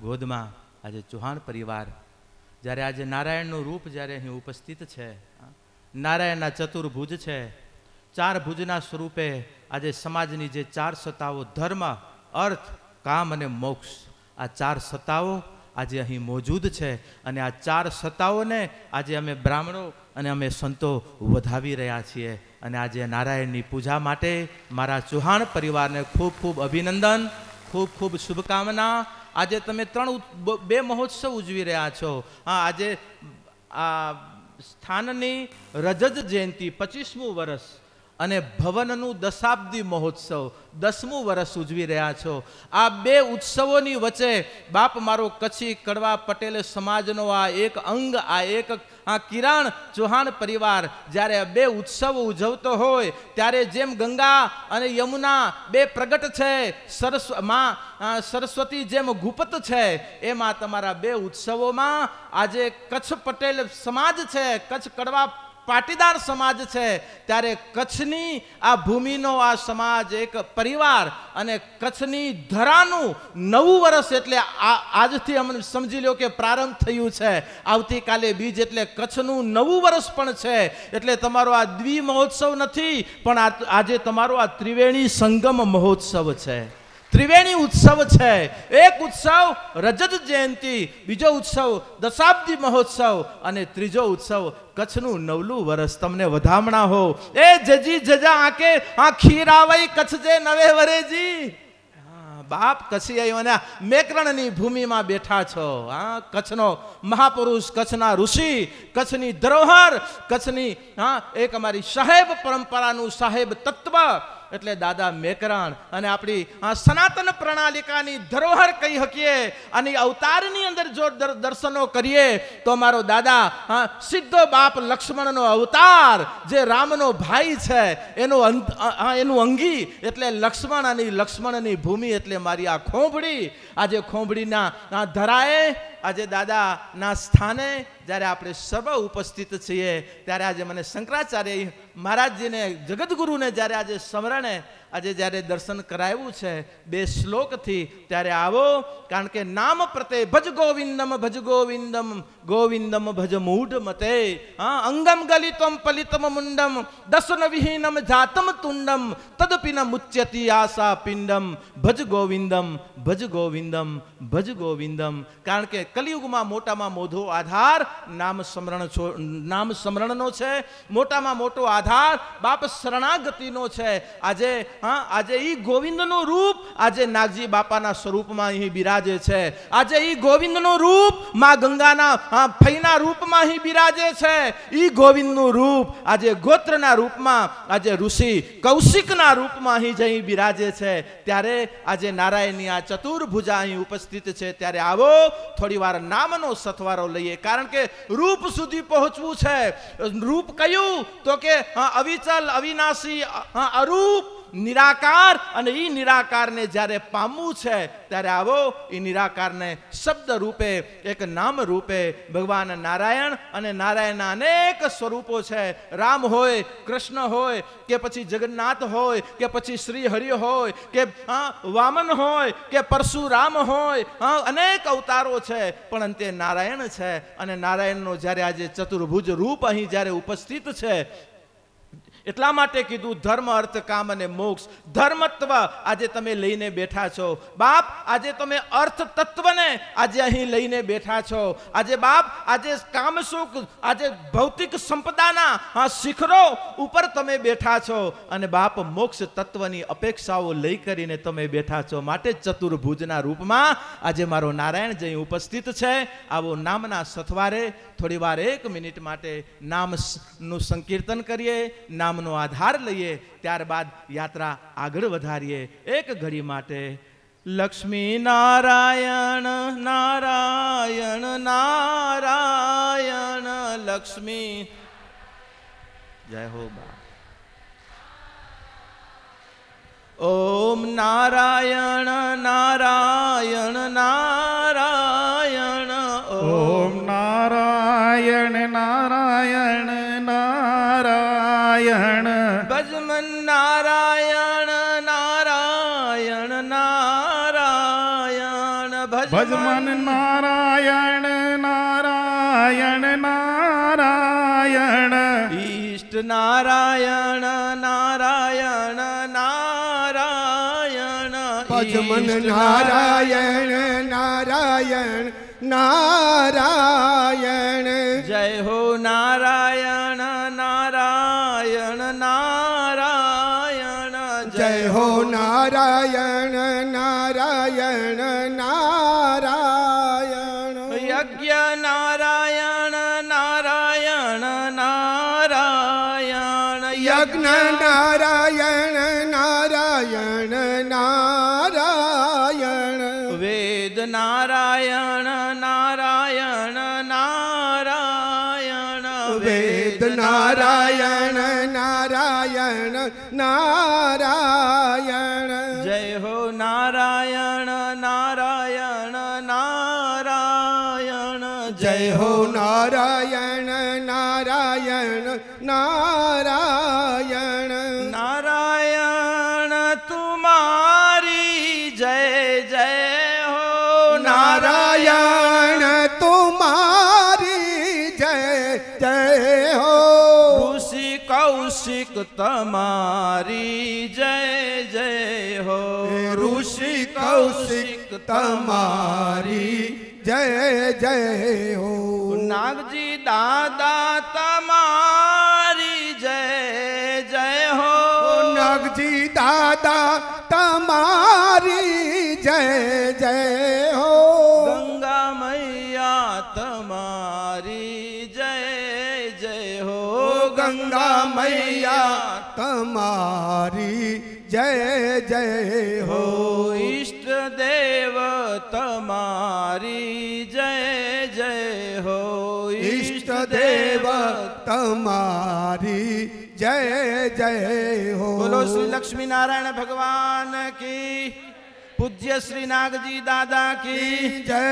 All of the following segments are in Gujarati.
ગોદમાં આજે ચૌહાણ પરિવાર, જ્યારે આજે નારાયણનું રૂપ જ્યારે અહીં ઉપસ્થિત છે નારાયણના ચતુર્ભુજ છે, ચાર ભુજના સ્વરૂપે આજે સમાજની જે ચાર સત્તાઓ, ધર્મ, અર્થ, કામ અને મોક્ષ, આ ચાર સત્તાઓ આજે અહીં મોજૂદ છે અને આ ચાર સત્તાઓને આજે અમે બ્રાહ્મણો અને અમે સંતો વધાવી રહ્યા છીએ અને આજે નારાયણની પૂજા માટે મારા ચૌહાણ પરિવારને ખૂબ ખૂબ અભિનંદન, ખૂબ ખૂબ શુભકામના આજે તમે ત્રણ બે મહોત્સવ ઉજવી રહ્યા છો. હા, આજે આ સ્થાનની રજત જયંતિ પચીસમું વર્ષ અને ભવનનું દશાબ્દી મહોત્સવ દસમું વર્ષ ઉજવી રહ્યા છો. આ બે ઉત્સવોની વચ્ચે બાપ મારો કચ્છી કડવા પટેલ સમાજનો આ એક અંગ, આ એક આ કિરણ ચૌહાણ પરિવાર જ્યારે બે ઉત્સવ ઉજવતો હોય, ત્યારે જેમ ગંગા અને યમુના બે પ્રગટ છે, સરસ્વ, માં સરસ્વતી જેમ ગુપ્ત છે, એમાં તમારા બે ઉત્સવોમાં આજે કચ્છ પટેલ સમાજ છે, કચ્છ કડવા પાટીદાર સમાજ છે, ત્યારે કચ્છની આ ભૂમિનો આ સમાજ એક પરિવાર અને કચ્છની ધરાનું નવું વર્ષ એટલે આજથી અમને સમજી લો કે પ્રારંભ થયું છે. આવતીકાલે બીજ એટલે કચ્છનું નવું વર્ષ પણ છે. એટલે તમારો આ દ્વિ મહોત્સવ નથી, પણ આજે તમારો આ ત્રિવેણી સંગમ મહોત્સવ છે. ત્રિવેણી ઉત્સવ છે. એક ઉત્સવ રજત જયંતિ, બીજો ઉત્સવ દશાબ્દી મહોત્સવ અને ત્રીજો ઉત્સવ કચ્છનું નવલું વર્ષ તમને વધામણા હો. એ જજી જજા આકે આ ખીર આવઈ કચ્છ જે નવે વરેજી બાપ કચ્છી આવ્યોના મેકરણની ભૂમિમાં બેઠા છો. હા, કચ્છનો મહાપુરુષ, કચ્છના ઋષિ, કચ્છની ધરોહર, કચ્છની, હા, એક અમારી સાહેબ પરંપરાનું સાહેબ તત્વ એટલે દાદા મેકરણ અને આપણી સનાતન પ્રણાલિકાની ધરોહર કહી શકીએ અને અવતારની અંદર જો દર- દર્શનો કરીએ તો મારો દાદા સીધો બાપ લક્ષ્મણનો અવતાર જે રામનો ભાઈ છે, એનો એનું અંગી એટલે લક્ષ્મણ અને લક્ષ્મણની ભૂમિ એટલે મારી આ ખોંભડી આજે ખોંભડીના ધરાએ, આજે દાદાના સ્થાને જ્યારે આપણે સર્વ ઉપસ્થિત છીએ, ત્યારે આજે મને શંકરાચાર્ય મહારાજજીને, જગદગુરુને જ્યારે આજે સ્મરણે આજે જ્યારે દર્શન કરાવ્યું છે, બે શ્લોકથી ત્યારે આવો, કારણ કે નામ પ્રતે ભજ ગોવિંદમ ભજ ગોવિંદમ ગોવિંદમ ભજ મૂઢ મતે. હા, અંગમ ગલિતમ પલિતમ મુંડમ, દસન વિહીનમ જાતમ તુંડમ તદપિન મુચ્યતિ આશા પિંડમ. ભજ ગોવિંદમ ભજ ગોવિંદમ ભજ ગોવિંદમ. કારણ કે કલિયુગમાં મોટામાં મોઢો આધાર નામ સ્મરણ નામ સ્મરણનો છે. મોટામાં મોટો આધાર બાપ શરણાગતિનો છે. આજે હા આજે એ ગોવિંદનું રૂપ આજે નાગજી બાપાના સ્વરૂપમાં અહીં બિરાજે છે. આજે એ ગોવિંદનું રૂપ મા ગંગાના હા, ફૈના રૂપમાં અહીં બિરાજે છે. ઈ ગોવિંદનું રૂપ આજે ગોત્રના રૂપમાં આજે ઋષિ કૌશિકના રૂપમાં અહીં જઈ બિરાજે છે. ત્યારે આજે નારાયણની આ ચતુર્ભુજા અહીં ઉપસ્થિત છે. ત્યારે આવો થોડી વાર નામનો સથવારો લઈએ. કારણ કે રૂપ સુધી પહોંચવું છે. રૂપ કયું? તો કે અવિચલ અવિનાશી અરૂપ. નિરાકાર અને એ નિરાકારને જ્યારે પામવું છે ત્યારે આવો એ નિરાકારને શબ્દ રૂપે એક નામ રૂપે ભગવાન નારાયણ અને નારાયણના અનેક સ્વરૂપો છે. રામ હોય કૃષ્ણ હોય કે પછી જગન્નાથ હોય કે પછી શ્રી હરિ હોય કે વામન હોય કે પરશુરામ હોય હા, અનેક અવતારો છે. પણ અંતે નારાયણ છે અને નારાયણનો જ્યારે આજે ચતુર્ભુજ રૂપ અહીં જ્યારે ઉપસ્થિત છે એટલા માટે કીધું, ધર્મ, અર્થ, કામ અને મોક્ષ. ધર્મત્વ આજે તમે લઈને બેઠા છો. બાપ, આજે તમે અર્થ તત્વને આજે અહીં લઈને બેઠા છો. આજે બાપ, આજે કામ સુખ, આજે ભૌતિક સંપદાના આ શિખરો ઉપર તમે બેઠા છો. અને બાપ, મોક્ષ તત્વની અપેક્ષાઓ લઈ કરીને તમે બેઠા છો. માટે ચતુર્ભુજના રૂપમાં આજે મારો નારાયણ જય ઉપસ્થિત છે. આવો નામના સથવારે થોડી વાર એક મિનિટ માટે નામનું સંકીર્તન કરીએ. નામનો આધાર લઈએ, ત્યારબાદ યાત્રા આગળ વધારીએ. એક ઘડી માટે લક્ષ્મી નારાયણ નારાયણ નારાયણ, લક્ષ્મી. જય હો બા. ઓમ નારાયણ નારાયણ નારાયણ. ઈષ્ટ નારાયણ નારાયણ નારાયણ ભજમન ઈષ્ટ નારાયણ નારાયણ નારાયણ જય હો નારાયણ નારાયણ નારાયણ જય હો નારાયણ તમારી જય જય હો. ઋષિ કૌશિક તમારી જય જય હો. નાગજી દાદા તમારી જય જય હો નાગજી દાદા તમારી જય જય હો. મૈયા તમારી જય જય હો ઈષ્ટ દેવ તમારી જય જય હો ઈષ્ટ દેવ તમારી જય જય હો બોલો શ્રી લક્ષ્મી નારાયણ ભગવાન કી પૂજ્ય શ્રી નાગજી દાદા કી જય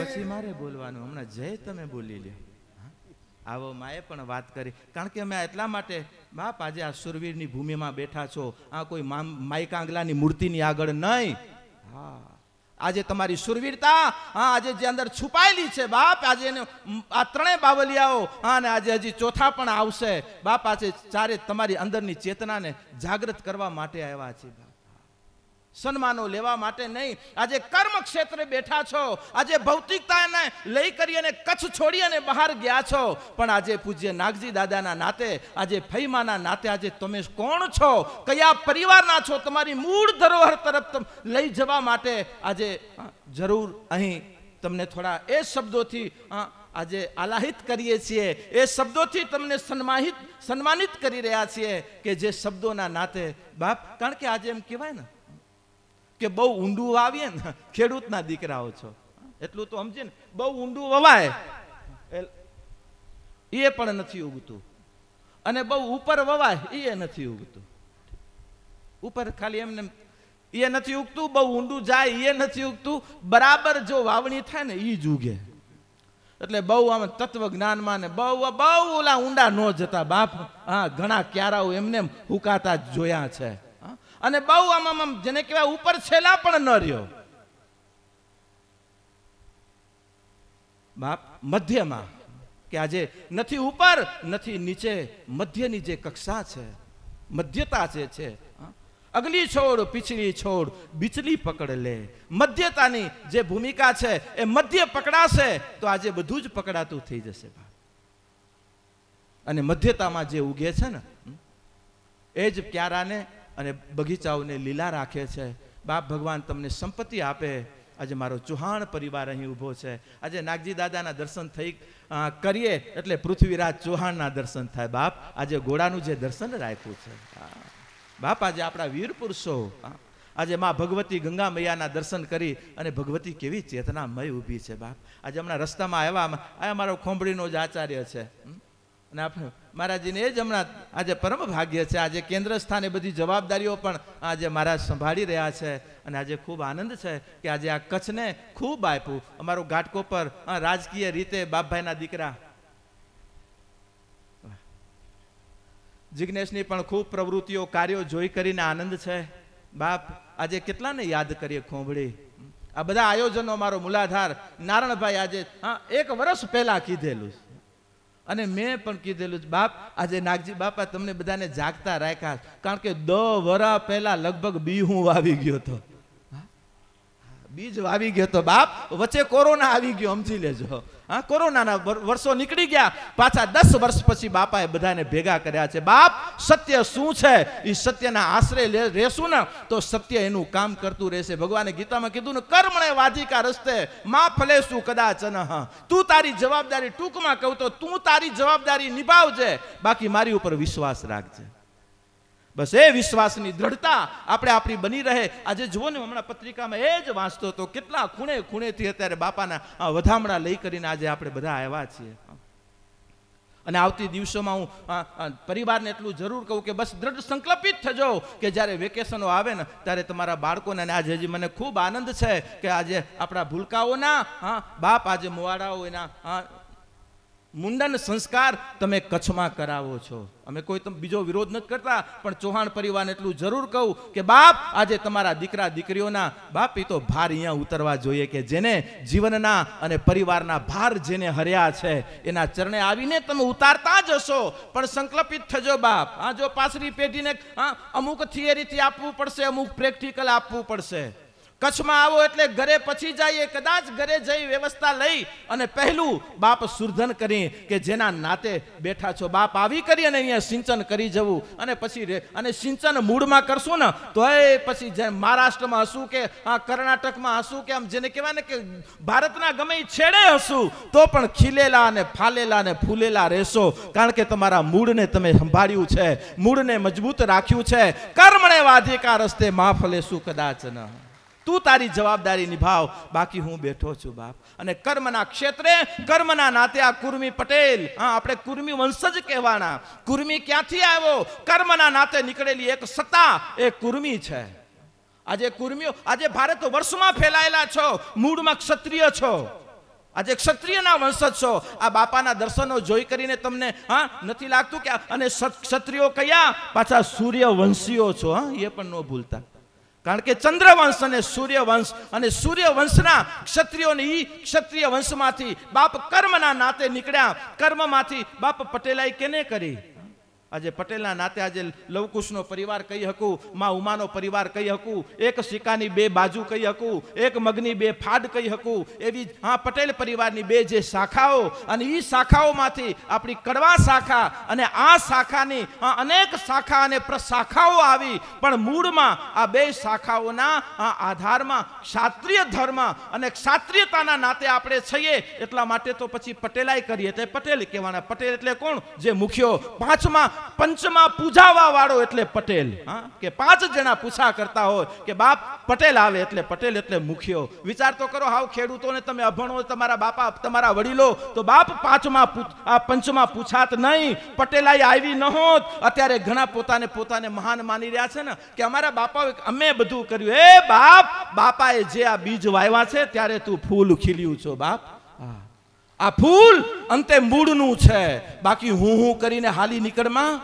પછી મારે બોલવાનું? હમણાં જય તમે બોલી લ્યો? આવો માએ પણ વાત કરી. કારણ કે અમે એટલા માટે, બાપ આજે આ સુરવીરની ભૂમિમાં બેઠા છો. આ કોઈ માઈ મૂર્તિની આગળ નહીં. હા. આજે તમારી સુરવીરતા, હા, આજે જે અંદર છુપાયેલી છે, બાપ, આજે એને આ ત્રણેય બાવલિયાઓ, હા, અને આજે હજી ચોથા પણ આવશે. બાપ, આજે ચારે તમારી અંદરની ચેતનાને જાગૃત કરવા માટે આવ્યા છે સન્માનો લેવા માટે નહીં. આજે કર્મ ક્ષેત્રે બેઠા છો. આજે ભૌતિકતાને લઈ કરી અને કચ્છ છોડી અને બહાર ગયા છો. પણ આજે પૂજ્ય નાગજી દાદાના નાતે, આજે ફૈમાના નાતે આજે તમે કોણ છો? કયા પરિવારના છો? તમારી મૂળ ધરોહર તરફ લઈ જવા માટે આજે જરૂર અહીં તમને થોડા એ શબ્દોથી આજે આલાહિત કરીએ છીએ. એ શબ્દોથી તમને સન્માહિત, સન્માનિત કરી રહ્યા છીએ કે જે શબ્દોના નાતે બાપ, કારણ કે આજે એમ કહેવાય ને કે બહુ ઊંડું વાવીએ ને, ખેડૂતના દીકરાઓ છો. એટલું તો સમજે ને, બહુ ઊંડું વવાય. એ- પણ નથી ઉગતું. અને બહુ ઉપર વવાય, એ નથી ઉગતું. ઉપર ખાલી એમને એ નથી ઉગતું, બહુ ઊંડું જાય, એ નથી ઉગતું. બરાબર જો વાવણી થાય ને એ જ ઉગે. એટલે બહુ આમ તત્વ જ્ઞાનમાં ને બહુ બહુ ઓલા ઊંડા ન જતા બાપ. હા, ઘણા ક્યારાઓ એમને હુકાતા જોયા છે? અને બહુ આમ જેને કહેવાય ઉપર છેલા પણ ન રહ્યો. બાપ, મધ્યમાં, કે આજે નથી ઉપર, નથી નીચે, મધ્યની જે કક્ષા છે, મધ્યતા જે છે અગલી છોડ, પીછલી છોડ, બીચલી પકડ લે. મધ્યતાની જે ભૂમિકા છે, એ મધ્ય પકડાશે, તો આજે બધું જ પકડાતું થઈ જશે અને મધ્યતામાં જે ઉગે છે ને એ જ ક્યારાને અને બગીચાઓને લીલા રાખે છે. બાપ ભગવાન તમને સંપત્તિ આપે. આજે મારો ચૌહાણ પરિવાર અહીં ઊભો છે. આજે નાગજી દાદાના દર્શન થઈ કરીએ એટલે પૃથ્વીરાજ ચૌહાણના દર્શન થાય. બાપ, આજે ઘોડાનું જે દર્શન રાખ્યું છે. બાપ, આજે આપણા વીર પુરુષો. આજે માં ભગવતી ગંગા મૈયાના દર્શન કરી અને ભગવતી કેવી ચેતનામય ઊભી છે બાપ. આજે હમણાં રસ્તામાં આવ્યા, આ મારો ખોંભડીનો જ આચાર્ય છે. અને આપણે મહારાજજીને એ જ હમણાં આજે પરમ ભાગ્ય છે. આજે કેન્દ્ર સ્થાને બધી જવાબદારીઓ પણ આજે મહારાજ સંભાળી રહ્યા છે અને આજે ખૂબ આનંદ છે કે આજે આ કચ્છને ખૂબ આપ્યું. અમારું ઘાટકોપર રાજકીય રીતે બાપભાઈના દીકરા. જિજ્ઞેશની પણ ખૂબ પ્રવૃત્તિઓ, કાર્યો જોઈ કરીને આનંદ છે. બાપ, આજે કેટલાને યાદ કરીએ ખોંભળી? આ બધા આયોજનો મારો મૂલાધાર. નારણભાઈ આજે, હા, એક વર્ષ પહેલા કીધેલું છે. અને મેં પણ કીધેલું છે, બાપ, આજે નાગજી બાપા તમને બધાને જાગતા રાખ્યા કારણ કે દ વરા પહેલા લગભગ બી હું વાવી ગયો હતો. બીજ વાવી ગયો તો બાપ. વચ્ચે કોરોના આવી ગયો, સમજી લેજો. હા, કોરોનાના વર્ષો નીકળી ગયા. પાછા દસ વર્ષ પછી બાપાએ બધાને ભેગા કર્યા છે. બાપ, સત્ય શું છે? એ સત્યના આશરે રહેશું ને, તો સત્ય એનું કામ કરતું રહેશે. ભગવાને ગીતામાં કીધું ને, કર્મણે વાજિકા રસ્તે માં ફલેશું કદાચ તું તારી જવાબદારી ટૂંકમાં કહું તો તું તારી જવાબદારી નિભાવજે. બાકી મારી ઉપર વિશ્વાસ રાખજે. બસ એ વિશ્વાસની દ્રઢતા આપણે આપણી બની રહે. આજે જુઓ ને, હમણાં પત્રિકામાં એ જ વાંચતો હતો. કેટલા ખૂણે ખૂણેથી અત્યારે બાપાના વધામણા લઈ કરીને આજે આપણે બધા આવ્યા છીએ. અને આવતી દિવસોમાં હું પરિવારને એટલું જરૂર કહું કે બસ દ્રઢ સંકલ્પિત થજો કે જ્યારે વેકેશનો આવે ને, ત્યારે તમારા બાળકોને, અને આજે હજી મને ખૂબ આનંદ છે કે આજે આપણા ભૂલકાઓના, હા, બાપ આજે મોવાડાઓ એના મુંડન સંસ્કાર તમે કચ્છમાં કરાવો છો. અમે કોઈ બીજો વિરોધ નથી કરતા, પણ ચૌહાણ પરિવારને એટલું જરૂર કહું કે બાપ, આજે તમારા દીકરા દીકરીઓના બાપ તો ભાર અહીંયા ઉતરવા જોઈએ કે જેને જીવનના અને પરિવારના ભાર જેને હર્યા છે, એના ચરણે આવીને તમે ઉતારતા જ હશો. પણ સંકલ્પિત થજો બાપ. આ જો પાછરી પેઢીને અમુક થિયરીથી આપવું પડશે, અમુક પ્રેક્ટિકલ આપવું પડશે. કચ્છમાં આવો એટલે ઘરે પછી જઈએ, કદાચ ઘરે જઈ વ્યવસ્થા લઈ અને પહેલું બાપ સુરધન કરી કે જેના નાતે બેઠા છો. બાપ આવી કરી અને અહીંયા સિંચન કરી જવું. અને પછી અને સિંચન મૂળમાં કરશું ને તો એ પછી જે મહારાષ્ટ્રમાં હશું કે આ કર્ણાટકમાં હશું કે, આમ જેને કહેવાય ને કે ભારતના ગમે છેડે હશું તો પણ ખીલેલા અને ફાલેલા અને ફૂલેલા રહેશો. કારણ કે તમારા મૂળને તમે સંભાળ્યું છે. મૂળને મજબૂત રાખ્યું છે. કર્મણે વાધિકા રસ્તે માફલે શું કદાચ ન. તું તારી જવાબદારી નિભાવ. બાકી હું બેઠો છું બાપ. અને કર્મના ક્ષેત્રે કર્મના નાતે આ કુર્મી પટેલ, હા, આપણે કુર્મી વંશજ કહેવાના. કુર્મી ક્યાંથી આવ્યો? કર્મના નાતે નીકળેલી એક સત્તા એ કુર્મી છે. આજે કુર્મીઓ, આજે ભારત વર્ષમાં ફેલાયેલા છો, મૂળમાં ક્ષત્રિય છો. આજે ક્ષત્રિયના વંશજ છો. આ બાપાના દર્શનો જોઈ કરીને તમને, હા, નથી લાગતું કે અને ક્ષત્રિયો કયા? પાછા સૂર્યવંશીઓ છો, હા, એ પણ ન ભૂલતા. કારણ કે ચંદ્રવંશ અને સૂર્યવંશ અને સૂર્યવંશના ક્ષત્રિયોની ઈ ક્ષત્રિય વંશમાંથી બાપ કર્મના નાતે નીકળ્યા. કર્મમાંથી બાપ પટેલાઈ કેને કરી? આજે પટેલના નાતે આજે લવકુશનો પરિવાર કહી હકું, માં ઉમાનો પરિવાર કહી શકું એક સિક્કાની બે બાજુ કહી શકું એક મગની બે ફાડ કહી શકું એવી હા, પટેલ પરિવારની બે જે શાખાઓ અને એ શાખાઓમાંથી આપણી કડવા શાખા અને આ શાખાની અનેક શાખા અને પ્રશાખાઓ આવી, પણ મૂળમાં આ બે શાખાઓના આધારમાં, ક્ષાત્રિય ધર્મ અને ક્ષાત્રિયતાના નાતે આપણે છીએ, એટલા માટે તો પછી પટેલાઈ કરીએ. તે પટેલ કહેવાના. પટેલ એટલે કોણ? જે મુખ્યો પાંચમા પંચમાં પૂજાવા વાળો એટલે પટેલ. કે પાંચ જણા પૂછા કરતા હોય કે બાપ, પટેલ આવે એટલે પટેલ એટલે મુખ્યો. વિચાર તો કરો હાવ ખેડૂતોને તમે અભણો, તમારા બાપા, તમારા વડીલો, તો બાપ પાંચમાં આ પંચમાં પૂછાત નહીં. પટેલાઈ આવી ન હોત અત્યારે ઘણા પોતાને પોતાને મહાન માની રહ્યા છે ને, કે અમારા બાપાએ અમે બધું કર્યું. એ બાપ, બાપાએ જે આ બીજ વાવ્યા છે, ત્યારે તું ફૂલ ખીલ્યું છો, બાપ. આ ફૂલ અંતે મૂળનું છે. બાકી હું હું કરીને હાલી નીકળમાં?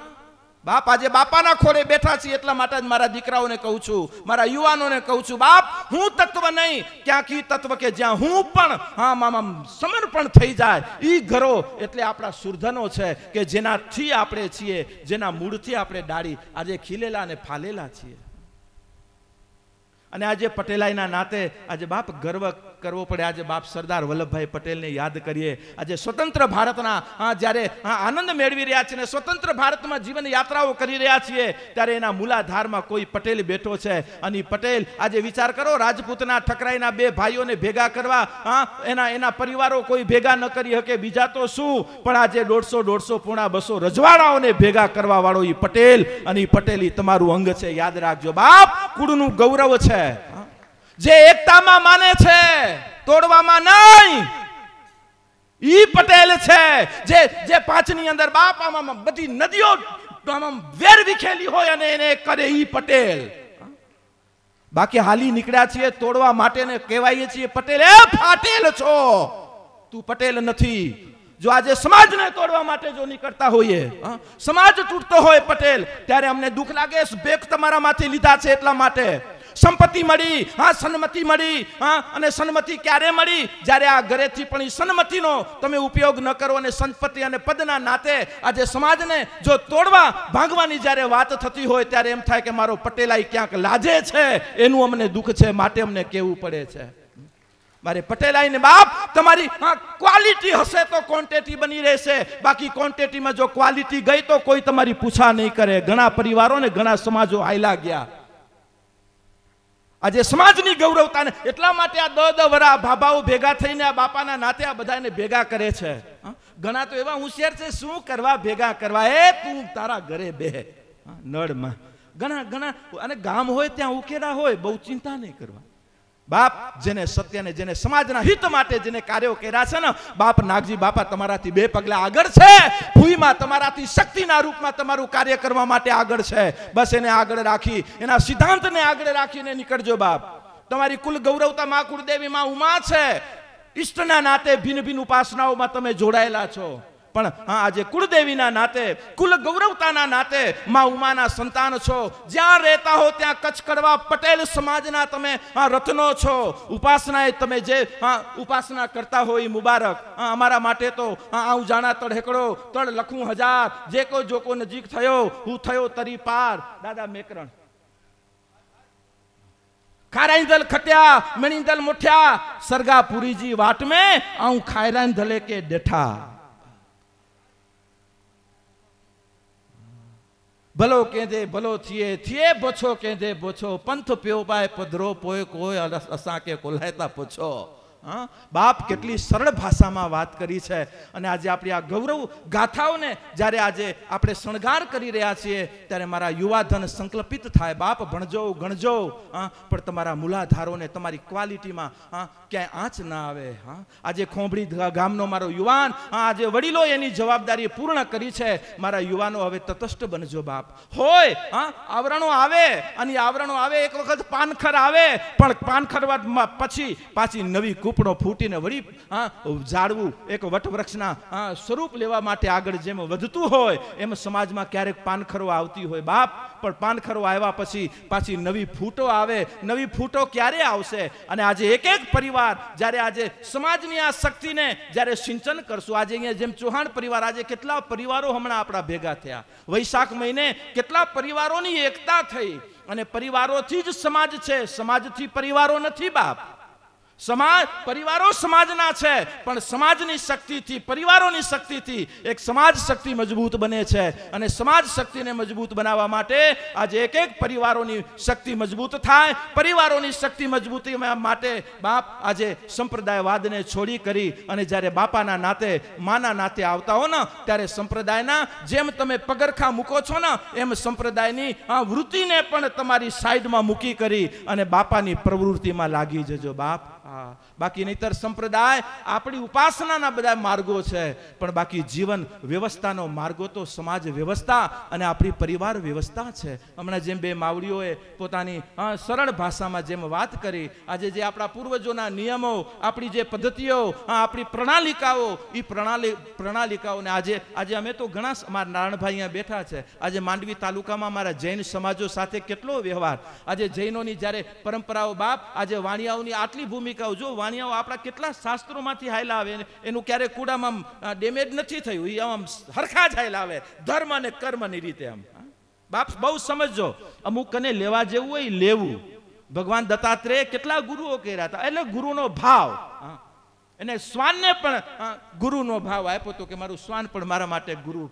બાપ, આજે બાપાના ખોળે બેઠા છીએ એટલા માટે જ મારા દીકરાઓને કહું છું, મારા યુવાનોને કહું છું, બાપ, હું તત્વ નહીં, ક્યાંક ઈ તત્વ કે જ્યાં હું પણ, હા, મામા, સમર્પણ થઈ જાય, ઈ ઘરો એટલે આપણા સુરધનો છે કે જેનાથી આપણે છીએ, જેના મૂળથી આપણે ડાળી, આજે ખીલેલા અને ફાલેલા છીએ. અને આજે પટેલાઈના નાતે આજે બાપ ગર્વ કરવો પડે. આજે બાપ સરદાર વલ્લભભાઈ પટેલને યાદ કરીએ. આજે સ્વતંત્ર ભારતના જ્યારે આનંદ મેળવી રહ્યા છે અને સ્વતંત્ર ભારતમાં જીવન યાત્રાઓ કરી રહ્યા છીએ, ત્યારે એના મૂલાધારમાં કોઈ પટેલ બેઠો છે. અને પટેલ, આજે વિચાર કરો, રાજપૂતના ઠકરાઈના બે ભાઈઓને ભેગા કરવા હા એના એના પરિવારો કોઈ ભેગા ન કરી શકે, બીજા તો શું? પણ આજે દોઢસો દોઢસો પૂણા બસો રજવાડાઓને ભેગા કરવા વાળો એ પટેલ. અને પટેલ એ તમારું અંગ છે. યાદ રાખજો. બાપ, કુળનું ગૌરવ છે. જે એકતામાં માને છે, તોડવામાં નહીં. ઈ પટેલ છે જે જે પાંચની અંદર બાપ આમ બધી નદીઓ આમ વેર વિખેલી હોય અને એને કરે ઈ પટેલ. બાકી હાલી નીકળ્યા છીએ, તોડવા માટે ને કહેવાય છીએ, પટેલ, એ ફાટેલ છો. તું પટેલ નથી. જો આજે સમાજને તોડવા માટે જો નીકળતા હોઈએ સમાજ તૂટતો હોય પટેલ, ત્યારે અમને દુઃખ લાગે ભેખ તમારામાંથી લીધા છે એટલા માટે. સંપત્તિ મળી, હા, સન્મતિ મળી, હા, અને સન્મતિ ક્યારે મળી? જ્યારે આ ઘરેથી પણ એ સન્મતિનો તમે ઉપયોગ ન કરો અને સંપત્તિ અને પદના નાતે આજે સમાજને જો તોડવા ભાગવાની જ્યારે વાત થતી હોય, ત્યારે એમ થાય કે મારો પટેલાઈ ક્યાંક લાજે છે, એનું અમને દુઃખ છે, માટે અમને કહેવું પડે છે? મારે પટેલાઈ ને બાપ, તમારી ક્વોલિટી હશે તો ક્વોન્ટિટી બની રહેશે. બાકી ક્વોન્ટિટીમાં જો ક્વોલિટી ગઈ તો કોઈ તમારી પૂછા નહીં કરે. ઘણા પરિવારો ને ઘણા સમાજો હાયલા ગયા. આજે સમાજની ગૌરવતાને એટલા માટે આ દ દ વરા ભાભાઓ ભેગા થઈને આ બાપાના નાતે આ બધાને ભેગા કરે છે? ઘણા તો એવા હોશિયાર છે, શું કરવા ભેગા કરવા? એ તું તારા ઘરે બે. નળમાં. ઘણા ઘણા, અને ગામ હોય ત્યાં ઉકેલા હોય, બહુ ચિંતા નહીં કરવા. બાપ જેને સત્યને જેને સમાજના હિત માટે જેને કાર્યો કર્યા છે ને, બાપ નાગજી, બાપા તમારાથી બે પગલા આગળ છે. ભૂઈમાં તમારાથી શક્તિના રૂપમાં તમારું કાર્ય કરવા માટે આગળ છે. બસ એને આગળ રાખી, એના સિદ્ધાંતને આગળ રાખીને નીકળજો બાપ. તમારી કુલ ગૌરવતા માં કુળદેવી માં ઉમા છે. ઈષ્ટના નાતે ભિન્ન ભિન્ન ઉપાસનાઓમાં તમે જોડાયેલા છો. પણ આજે કુળદેવીના નાતે, કુલ ગૌરવતાના નાતે મા ઉમાના સંતાન છો. જ્યાં રહેતા હો ત્યાં કચ્છ કડવા પટેલ સમાજના તમે રત્નો છો. ઉપાસનાએ તમે જે ઉપાસના કરતા હોય મુબારક. અમારા માટે તો આ આવું જાણા તળ હેકડો, તળ લખું હજાર. જે કોઈ જોકો નજીક થયો, હું થયો તરી પાર. દાદા મેકરણ. ખારાઈંદલ ખટ્યા મણીંદલ મુઠ્યા. સરગા પુરીજી વાટ में આઉં ખાયરાઈંદલે કે ડેઠા. ભલો કેંદે ભલો થિયે થિયે બોછો કેંદે બોછો પંથ પ્યો પાય પધરો પોય કોઈ અસ- અસાં કે કોલ્હેતા પૂછો. બાપ કેટલી સરળ ભાષામાં વાત કરી છે. અને આજે આપણી આ ગૌરવ ગાથાઓને જ્યારે આજે આપણે શણગાર કરી રહ્યા છીએ, ત્યારે મારા યુવાધન સંકલ્પિત થાય. બાપ, ભણજો, ગણજો, હા? પણ તમારા મૂલાધારોને, તમારી ક્વોલિટીમાં, હા? ક્યાંય આંચ ના આવે, હા? આજે ખોંભળી ગામનો મારો યુવાન, હા? આજે વડીલો એની જવાબદારી પૂર્ણ કરી છે. મારા યુવાનો હવે તટસ્થ બનજો, બાપ. હોય, હા? આવરણો આવે, અને આવરણો આવે, એક વખત પાનખર આવે. પણ પાનખર પછી, પાછી નવી કૂપડો ફૂટીને વળી ઝાડવું એક વટવૃક્ષના સ્વરૂપ લેવા માટે આગળ જેમ વધતું હોય, એમ સમાજમાં ક્યારેક પાનખરો આવતી હોય. બાપ, પણ પાનખરો આવ્યા પછી પાછી નવી ફૂટો આવે. નવી ફૂટો ક્યારે આવશે? અને આજે એક એક પરિવાર, જ્યારે આજે સમાજની આ શક્તિને જ્યારે સિંચન કરશું, આજે અહીંયા જેમ ચૌહાણ પરિવાર, આજે કેટલા પરિવારો હમણાં આપણા ભેગા થયા. વૈશાખ મહિને કેટલા પરિવારોની એકતા થઈ. અને પરિવારોથી જ સમાજ છે. સમાજથી પરિવારો નથી બાપ. સમાજ પરિવારો સમાજના છે, પણ સમાજની શક્તિથી, પરિવારોની શક્તિથી એક સમાજ શક્તિ મજબૂત બને છે અને સમાજ શક્તિને મજબૂત બનાવવા માટે આજે એક એક પરિવારોની શક્તિ મજબૂત થાય, પરિવારોની શક્તિ મજબૂતી માટે બાપ આજે સંપ્રદાયવાદને છોડી કરી અને જ્યારે બાપાના નાતે, માના નાતે આવતા હો ને, ત્યારે સંપ્રદાયના જેમ તમે પગરખા મૂકો છો ને, એમ સંપ્રદાયની આ વૃત્તિને પણ તમારી સાઈડમાં મૂકી કરી અને બાપાની પ્રવૃત્તિમાં લાગી જજો બાપ. હા બાકી નહીતર સંપ્રદાય આપણી ઉપાસનાના બધા માર્ગો છે. પણ બાકી જીવન વ્યવસ્થાનો માર્ગો તો સમાજ વ્યવસ્થા અને આપણી પરિવાર વ્યવસ્થા છે. હમણાં જેમ બે માવડીઓએ પોતાની સરળ ભાષામાં જેમ વાત કરી, આજે જે આપણા પૂર્વજોના નિયમો, આપણી જે પદ્ધતિઓ આપણી પ્રણાલિકાઓ એ પ્રણાલી, પ્રણાલિકાઓને આજે આજે અમે તો ઘણા અમારા નારાયણભાઈ અહીંયા બેઠા છે. આજે માંડવી તાલુકામાં મારા જૈન સમાજો સાથે કેટલો વ્યવહાર. આજે જૈનોની જ્યારે પરંપરાઓ બાપ, આજે વાણિયાઓની આટલી ભૂમિકાઓ, જો વાણિયાઓ આપણા કેટલા શાસ્ત્રોમાંથી હાયલા આવે એનું ક્યારેય કુડામાં ડેમેજ નથી થયું. એ આમ હરખા જ હાયલા આવે. ધર્મ અને કર્મની રીતે આમ. બાપ, બહુ સમજજો. અમુક કને લેવા જેવું હોય લેવું. ભગવાન દત્તાત્રેય કેટલા ગુરુઓ કર્યા હતા. એટલે ગુરુનો ભાવ. એને શ્વાનને પણ ગુરુનો ભાવ આપ્યો તો કે મારું શ્વાન પણ મારા માટે ગુરુ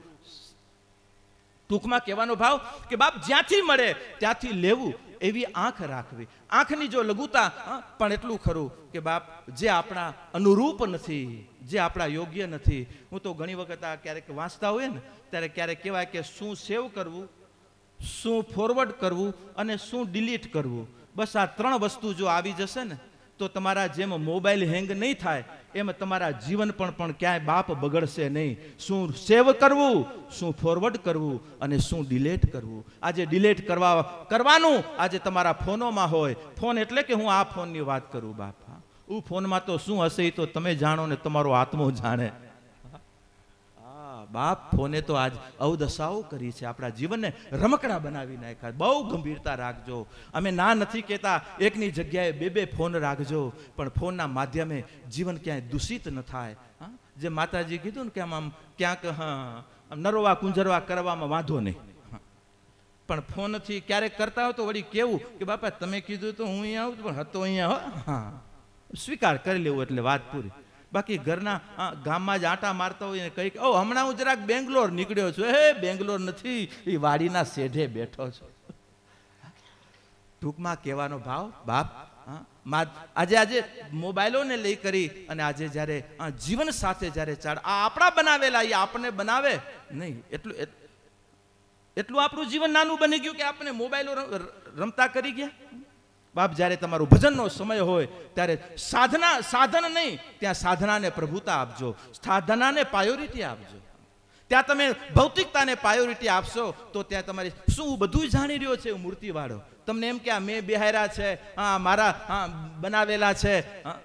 ટૂંકમાં કહેવાનો ભાવ કે બાપ જ્યાંથી મળે ત્યાંથી લેવું. એવી આંખ રાખવી. આંખની જો લઘુતા પણ એટલું ખરું કે બાપ, જે આપણા અનુરૂપ નથી, જે આપણા યોગ્ય નથી. હું તો ઘણી વખત આ ક્યારેક વાંચતા હોય ને, ત્યારે ક્યારેક કહેવાય કે શું સેવ કરવું, શું ફોરવર્ડ કરવું અને શું ડિલીટ કરવું. બસ આ ત્રણ વસ્તુ જો આવી જશે ને તો તમારા જેમ મોબાઈલ હેંગ નહીં થાય, એમ તમારા જીવન પણ પણ ક્યાંય બાપ બગડશે નહીં. શું સેવ કરવું, શું ફોરવર્ડ કરવું અને શું ડિલેટ કરવું? આજે ડિલેટ કરવા, કરવાનું આજે તમારા ફોનોમાં હોય. ફોન એટલે કે હું આ ફોનની વાત કરું, બાપ. હું ફોનમાં તો શું હશે એ તો તમે જાણો ને તમારો આત્મો જાણે. બાપ ફોને તો આજ અવદશાઓ કરી છે. આપણા જીવનને રમકડા બનાવી નાખ્યા. બહુ ગંભીરતા રાખજો. અમે ના નથી કહેતા, એકની જગ્યાએ બે બે ફોન રાખજો. પણ ફોનના માધ્યમે જીવન ક્યાંય દૂષિત ન થાય. જે માતાજી કીધું ને કે આમ આમ ક્યાંક, હા નરોવા કુંજરવા કરવામાં વાંધો નહીં. પણ ફોનથી ક્યારેક કરતા હો તો વળી કેવું કે, બાપા, તમે કીધું તો હું અહીંયા આવું પણ હતો અહીંયા હા. સ્વીકાર કરી લેવું એટલે વાત પૂરી. બાકી ઘરના ગામમાં જ આટા મારતા હોય ને કહી ઓ, હમણાં હું જરાક બેંગ્લોર નીકળ્યો છું. હે, બેંગ્લોર નથી. એ વાડીના શેઢે બેઠો છું. ટૂંકમાં કહેવાનો ભાવ, બાપ આજે આજે મોબાઈલોને લઈ કરી અને આજે જ્યારે જીવન સાથે જ્યારે ચાડ આ આપણા બનાવેલા એ આપણને બનાવે. નહીં, એટલું એટલું આપણું જીવન નાનું બની ગયું કે આપણે મોબાઈલો રમતા કરી ગયા? બાપ જ્યારે તમારું ભજનનો સમય હોય ત્યારે સાધના સાધન નહીં ત્યાં સાધનાને પ્રભુતા આપજો સાધનાને પ્રાયોરિટી આપજો ત્યાં તમે ભૌતિકતાને પ્રાયોરિટી આપશો તો ત્યાં તમારી શું હું બધું જાણી રહ્યો છે મૂર્તિવાળો તમને એમ કે આ મેં બિહાર્યા છે હા મારા હા બનાવેલા છે હા,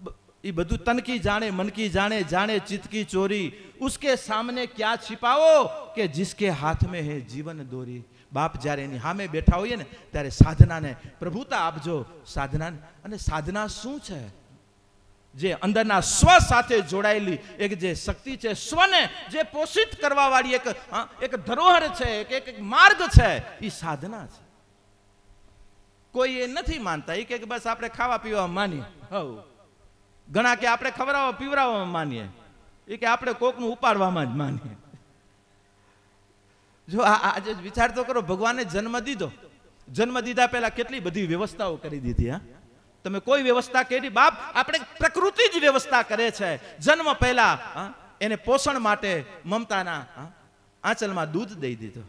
બ- એ બધું તનકી જાણે મનકી જાણે જાણે ચિત્ત કી ચોરી ઉસકે સામને ક્યાં छिपाओ કે जिसके हाथ में है जीवन દોરી બાપ જ્યારે એની સામે બેઠા હોઈએ ને, ત્યારે સાધનાને, પ્રભુતા આપજો, સાધના અને સાધના શું છે? જે અંદરના સ્વ સાથે જોડાયેલી, એક જે શક્તિ છે, સ્વને જે પોષિત કરવા વાળી એક એક ધરોહર છે, એક એક એક માર્ગ છે એ સાધના છે. કોઈ એ નથી માનતા એ કે કે બસ આપણે ખાવા પીવા માનીએ. હવ. ઘણા કે આપણે ખવડાવવા, પીવડાવવામાં માનીએ. એ કે આપણે કોકનું ઉપાડવામાં જ માનીએ. જો આજે વિચાર તો કરો, ભગવાને જન્મ દીધો. જન્મ દીધા પહેલા કેટલી બધી વ્યવસ્થાઓ કરી દીધી, હા? તમે કોઈ વ્યવસ્થા કરી, બાપ આપણે પ્રકૃતિ જ વ્યવસ્થા કરે છે. જન્મ પહેલા એને પોષણ માટે મમતાના આંચલમાં દૂધ દઈ દીધું.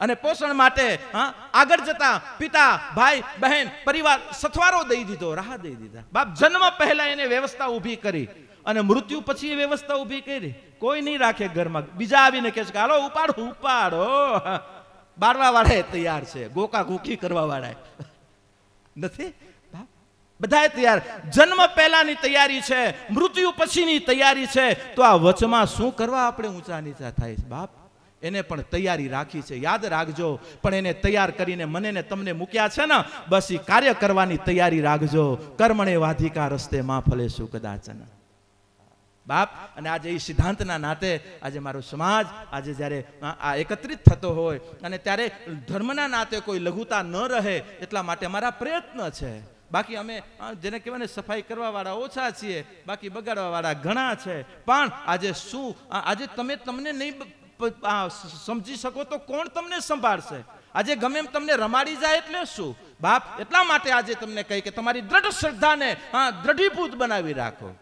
અને પોષણ માટે આગળ જતા પિતા, ભાઈ, બહેન, પરિવાર સથવારો દઈ દીધો, રાહ દઈ દીધા. બાપ જન્મ પહેલા એને વ્યવસ્થા ઊભી કરી. અને મૃત્યુ પછી વ્યવસ્થા ઊભી કરી. કોઈ નહીં રાખે ઘરમાં. બીજા આવીને કહે છે કે, હાલો, ઉપાડો ઉપાડો. બારવા વાળા તૈયાર છે. ગોકા ગોકી કરવા વાળા નથી બધાએ તૈયાર. જન્મ પહેલાની તૈયારી છે, મૃત્યુ પછીની તૈયારી છે. તો આ વચમાં શું કરવા આપણે ઊંચા નીચા થાય છે, બાપ? એને પણ તૈયારી રાખી છે. યાદ રાખજો. પણ એને તૈયાર કરીને મને ને તમને મૂક્યા છે ને, બસ એ કાર્ય કરવાની તૈયારી રાખજો. કર્મણે વાધિકા રસ્તે માં ફલે શું કદાચન. બાપ, અને આજે એ સિદ્ધાંતના નાતે આજે મારો સમાજ આજે જ્યારે આ એકત્રિત થતો હોય, અને ત્યારે ધર્મના નાતે કોઈ લઘુતા ન રહે, એટલા માટે અમારા પ્રયત્ન છે. બાકી અમે જેને કહેવાય ને સફાઈ કરવા વાળા ઓછા છીએ, બાકી બગાડવા વાળા ઘણા છે. પણ આજે શું આજે તમે તમને નહીં સમજી શકો તો કોણ તમને સંભાળશે? આજે ગમે એમ તમને રમાડી જાય એટલે શું? બાપ, એટલા માટે આજે તમને કહી કે તમારી દ્રઢ શ્રદ્ધાને હા દ્રઢીભૂત બનાવી રાખો.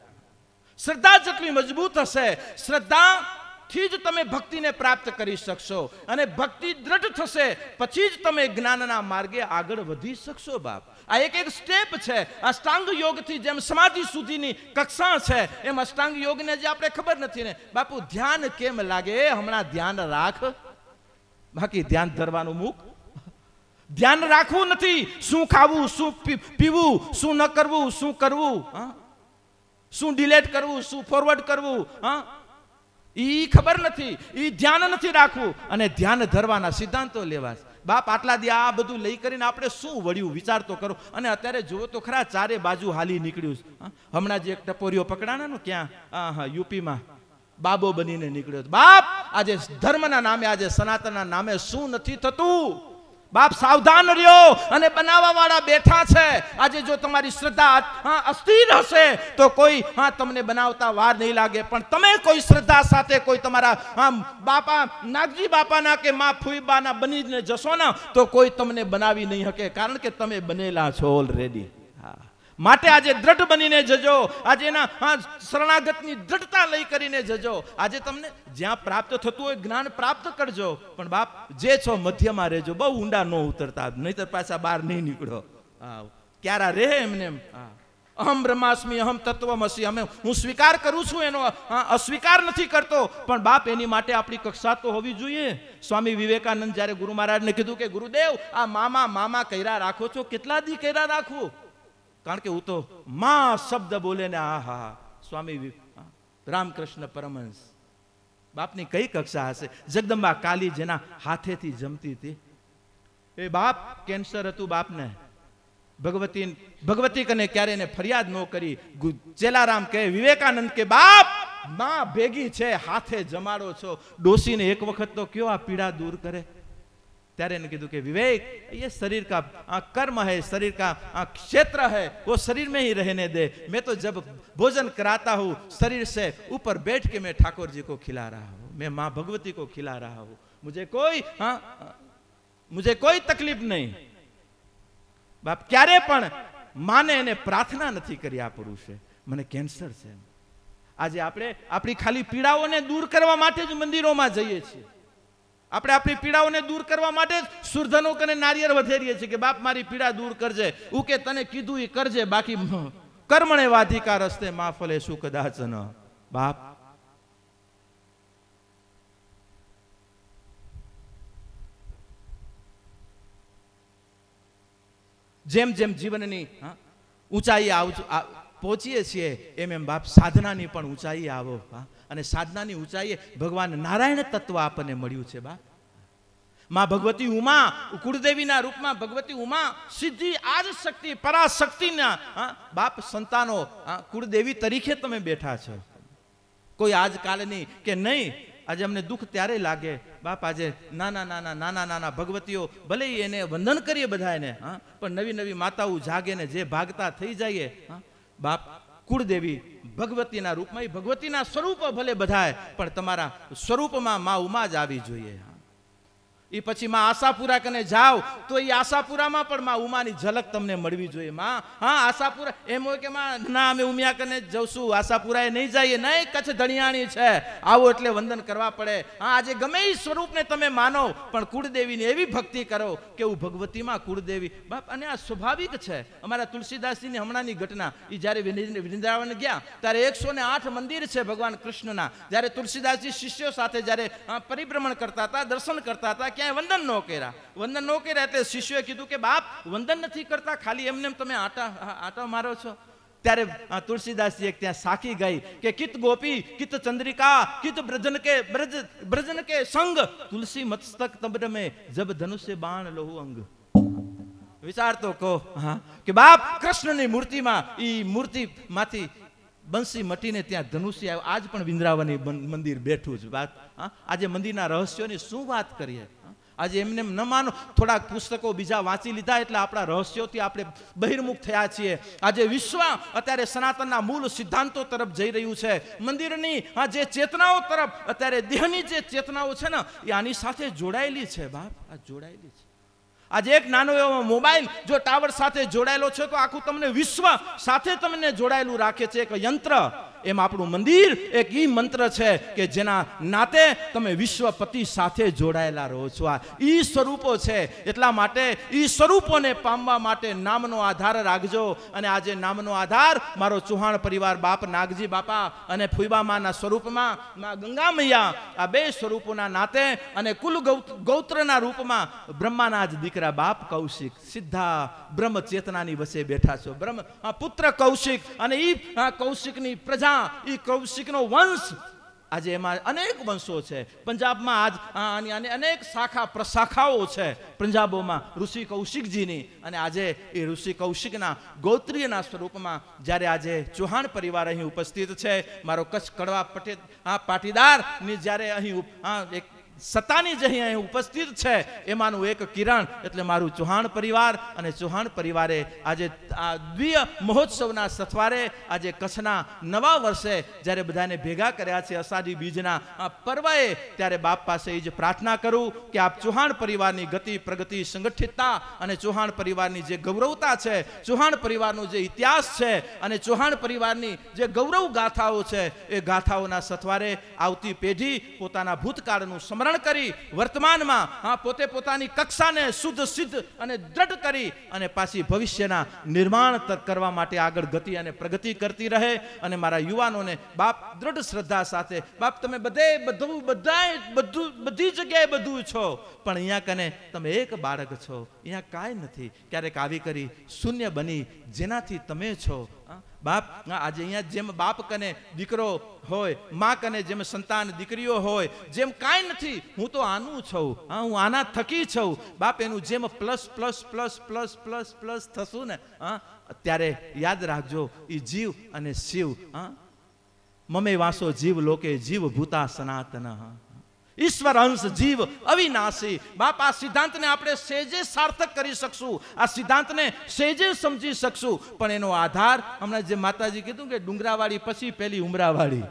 શ્રદ્ધા જેટલી મજબૂત હશે શ્રદ્ધાથી જ તમે ભક્તિને પ્રાપ્ત કરી શકશો. અને ભક્તિ દ્રઢ થશે, પછી જ તમે જ્ઞાનના માર્ગે આગળ વધી શકશો બાપ. આ એક એક સ્ટેપ છે. અષ્ટાંગ યોગથી જેમ સમાધિ સુધીની કક્ષા છે, એમ અષ્ટાંગ યોગને જે આપણે ખબર નથી ને, બાપુ ધ્યાન કેમ લાગે? હમણાં ધ્યાન રાખ. બાકી ધ્યાન ધરવાનું મૂક. ધ્યાન રાખવું નથી. શું ખાવું, શું પીવું, શું ન કરવું, શું કરવું? હા? શું ડિલેટ કરવું, શું ફોરવર્ડ કરવું, હા? એ ખબર નથી એ ધ્યાન નથી રાખવું. અને ધ્યાન ધરવાના સિદ્ધાંતો લેવા બાપ, આટલા દી આ બધું લઈ કરીને આપણે શું વળ્યું? વિચાર તો કરો. અને અત્યારે જુઓ તો ખરા ચારે બાજુ હાલી નીકળ્યું હમણાં જે એક ટપોરીઓ પકડાણા ક્યાં? હા હા યુપીમાં. બાબો બનીને નીકળ્યો બાપ, આજે ધર્મના નામે, આજે સનાતનના નામે શું નથી થતું? બાપ સાવધાન રહ્યો અને બનાવવા વાળા બેઠા છે. આજે જો તમારી શ્રદ્ધા અસ્થિર હશે, તો કોઈ, હા, તમને બનાવતા વાર નહીં લાગે. પણ તમે કોઈ શ્રદ્ધા સાથે કોઈ તમારા, આમ, બાપા, નાગજી બાપાના કે મા ફૂઈબાના બનીને જશો ને, તો કોઈ તમને બનાવી નહીં શકે. કારણ કે તમે બનેલા છો ઓલરેડી માટે આજે દ્રઢ બનીને જજો. આજે એના શરણાગતની દ્રઢતા લઈ કરીને જજો. આજે તમને જ્યાં પ્રાપ્ત થતું હોય જ્ઞાન પ્રાપ્ત કરજો. પણ બાપ, જે છો મધ્યમાં રહેજો. બહુ ઊંડા ન ઉતરતા. નહીતર પાછા બહાર નહીં નીકળો. હા ક્યારા રહે એમને એમ? અહમ બ્રહ્માસ્મી, અહમ તત્વમસી. અમે, હું સ્વીકાર કરું છું એનો અસ્વીકાર નથી કરતો. પણ બાપ, એની માટે આપણી કક્ષા તો હોવી જોઈએ. સ્વામી વિવેકાનંદ જ્યારે ગુરુ મહારાજને કીધું કે, ગુરુદેવ, આ મામા મામા કર્યા રાખો છો? કેટલા દી કર્યા રાખવું કારણ કે હું તો માં શબ્દ બોલે ને આ હા સ્વામી રામકૃષ્ણ પરમહંસ. બાપની કઈ કક્ષા હશે? જગદંબા કાલી જેના હાથેથી જમતી હતી. એ બાપ કેન્સર હતું બાપને. ભગવતી ભગવતી કને ક્યારે એને ફરિયાદ ન કરી. ચેલારામ કહે, વિવેકાનંદ કે બાપ, માં ભેગી છે, હાથે જમાડો છો. ડોસીને એક વખત તો કયો આ પીડા દૂર કરે? ત્યારે એને કીધું કે विवेक ये शरीर का आ, कर्म है शरीर का आ, क्षेत्र है वो शरीर में ही रहने दे मैं तो जब भोजन कराता हूँ शरीर से ऊपर बैठ के मैं ठाकुर जी को खिला रहा हूँ मैं माँ भगवती को खिला रहा हूँ मुझे कोई हाँ मुझे કોઈ તકલીફ નહીં બાપ ક્યારે પણ માને એને પ્રાર્થના નથી કરી આ પુરુષે મને કેન્સર છે આજે આપણે આપણી ખાલી પીડાઓને દૂર કરવા માટે જ મંદિરોમાં જઈએ છીએ આપણે આપણી પીડાઓને દૂર કરવા માટે જ સુરધનો કને નારિયેળ વધેરીએ છીએ કે બાપ મારી પીડા દૂર કરજે ઉકે તને કીધું એ કરજે, બાકી કર્મણે વાધિકા રસ્તે માફલે શું કદાચ ન. બાપ. જેમ જેમ જીવનની ઊંચાઈ આવજો આ- પહોંચીએ છીએ, એમ એમ બાપ, સાધનાની પણ ઊંચાઈ આવો બા અને સાધનાની ઊંચાઈએ ભગવાન નારાયણ તત્વ આપણને મળ્યું છે, બા. માં ભગવતી ઉમા, કુળદેવીના રૂપમાં ભગવતી ઉમા સિદ્ધિ આજ શક્તિ, પરાશક્તિના બાપ, સંતાનો કુળદેવી તરીકે તમે બેઠા છો. કોઈ આજકાલની કે નહીં, આજે અમને દુઃખ ત્યારે લાગે. બાપ, આજે નાના નાના નાના નાના ભગવતીઓ, ભલે એને વંદન કરીએ બધા એને હા. પણ નવી નવી માતાઓ જાગે ને જે ભાગતા થઈ જઈએ, હા. બાપ, કુળદેવી ભગવતીના રૂપમાં ભગવતીના સ્વરૂપો ભલે બધાય, પણ તમારા સ્વરૂપમાં મા ઉમા જ આવી જોઈએ. એ પછી માં આશાપુરા કને જાઓ તો એ આશાપુરામાં પણ માં ઉમાની ઝલક તમને મળવી જોઈએ માં. હા, આશાપુરા, એમ હોય કે માં, ના, અમે ઉમિયા કને જવશું આશાપુરાએ નહીં જઈએ, નહીં, કચ્છ ધણિયાણી છે. આવો એટલે વંદન કરવા પડે. હા, આજે ગમે એ સ્વરૂપને તમે માનો, પણ કુળદેવીની એવી ભક્તિ કરો કે હું ભગવતીમાં કુળદેવી. બાપ, અને આ સ્વાભાવિક છે. અમારા તુલસીદાસજીની હમણાંની ઘટના. એ જ્યારે વૃંદાવન ગયા, ત્યારે એકસો ને આઠ મંદિર છે ભગવાન કૃષ્ણના. જ્યારે તુલસીદાસજી શિષ્યો સાથે જ્યારે પરિભ્રમણ કરતા હતા, દર્શન કરતા હતા ક્યાંય વંદન ન કર્યા. વંદન ન કર્યા એટલે શિષ્યોએ કીધું કે, બાપ, વંદન નથી કરતા, ખાલી એમને તમે આટા આટા મારો છો. ત્યારે તુલસીદાસજી એક ત્યાં સાખી ગઈ કે, કિત ગોપી, કિત ચંદ્રિકા, કિત બ્રજન કે, બ્રજ, બ્રજન કે સંગ. તુલસી મસ્તક તબ્ર મે જબ ધનુષ્ય બાણ લહુ અંગ. વિચાર તો કહો, હા, કે બાપ, કૃષ્ણની મૂર્તિમાં, ઈ મૂર્તિમાંથી બંસી મટીને ત્યાં ધનુષ્ય આવ્યો. આજ પણ વિંદ્રાવની મંદિર બેઠું છે વાત, હા, આજે મંદિરના રહસ્યોની શું વાત કરીએ? આજે એમને એમ ન માનો, થોડાક પુસ્તકો બીજા વાંચી લીધા એટલે આપણા રહસ્યોથી આપણે બહિર્મુખ થયા છીએ. આજે વિશ્વ અત્યારે સનાતનના મૂળ સિદ્ધાંતો તરફ જઈ રહ્યું છે. મંદિરની આ જે ચેતનાઓ તરફ, અત્યારે દેહની જે ચેતનાઓ છે ને, એ આની સાથે જોડાયેલી છે બાપ, આ જોડાયેલી છે. આજે એક નાનો એવો મોબાઈલ જો ટાવર સાથે જોડાયેલો છે, તો આખું તમને વિશ્વ સાથે તમને જોડાયેલું રાખે છે. એક યંત્ર એમ આપણું મંદિર એક ઈ મંત્ર છે કે જેના નાતે તમે વિશ્વપતિ સાથે જોડાયેલા રહો છો. આ ઈ સ્વરૂપો છે. એટલા માટે ઈ સ્વરૂપોને પામવા માટે નામનો આધાર રાખજો. અને આજે નામનો આધાર મારો ચૌહાણ પરિવાર બાપ નાગજી બાપા અને ફુઈબામાના સ્વરૂપમાં, મા ગંગા મૈયા આ બે સ્વરૂપોના નાતે અને કુલ ગૌત્રના રૂપમાં બ્રહ્માના જ દીકરા બાપ કૌશિક સીધા બ્રહ્મ ચેતનાની વચ્ચે બેઠા છો. બ્રહ્મ પુત્ર કૌશિક અને ઈ કૌશિકની પ્રજા ઈ કૌશિકનો વંશ. આજે એમાં અનેક વંશો છે. પંજાબમાં આજ આની આની અનેક શાખા પ્રશાખાઓ છે. પંજાબોમાં ઋષિ કૌશિકજીની અને આજે એ ઋષિ કૌશિકના ગોત્રીયના સ્વરૂપમાં જ્યારે આજે ચૌહાણ પરિવાર અહીં ઉપસ્થિત છે. મારો કચ્છ કડવા પટેલ આ પાટીદારની જ્યારે અહીં એક સત્તાની જે અહીં ઉપસ્થિત છે. એમાંનું એક કિરણ, એટલે મારું ચૌહાણ પરિવાર, અને ચૌહાણ પરિવારે આજે દ્વિય મહોત્સવના સથવારે આજે કચ્છના નવા વર્ષે જ્યારે બધાને ભેગા કર્યા છે અષાઢી બીજના પર્વએ, ત્યારે બાપ પાસે એ જ પ્રાર્થના કરું કે આપ ચૌહાણ પરિવારની ગતિ, પ્રગતિ, સંગઠિતતા અને ચૌહાણ પરિવારની જે ગૌરવતા છે, ચૌહાણ પરિવારનો જે ઇતિહાસ છે અને ચૌહાણ પરિવારની જે ગૌરવ ગાથાઓ છે, એ ગાથાઓના સથવારે આવતી પેઢી પોતાના ભૂતકાળનું સ્મરણ કરી વર્તમાનમાં પોતે પોતાની કક્ષાને શુદ્ધ, સિદ્ધ અને દ્રઢ કરી અને પાછી ભવિષ્યના નિર્માણ કરવા માટે આગળ ગતિ અને પ્રગતિ કરતી રહે અને મારા યુવાનોને બાપ દ્રઢ શ્રદ્ધા સાથે, બાપ તમે બધે બધું, બધાય, બધું, બધી જગ્યાએ બધું છો, પણ અહીંયા કને તમે એક બાળક છો, અહીંયા કાંઈ નથી ક્યારેક આવી કરી શૂન્ય બની, જેનાથી તમે છો? બાપ હા, આજે અહીંયા જેમ બાપ કને દીકરો હોયમાં કને જેમ સંતાન દીકરીઓ હોય જેમ કાંઈ નથી હું તો આનું છું હા હું આના થકી છું. બાપ એનું જેમ plus plus plus plus plus plus થશું ને હા ત્યારે યાદ રાખજો એ જીવ અને શિવ હા. મમે વાસો જીવ લોકે જીવ ભૂતા સનાતન ઈશ્વર અંશ જીવ અવિનાશી. બાપ, આ સિદ્ધાંતને આપણે સેજે સાર્થક કરી શકશું. આ સિદ્ધાંતને સેજે સમજી શકશું. પણ એનો આધાર, હમણાં જે માતાજી કીધું કે ડુંગરાવાળી પછી પેલી ઉમરાવાળી.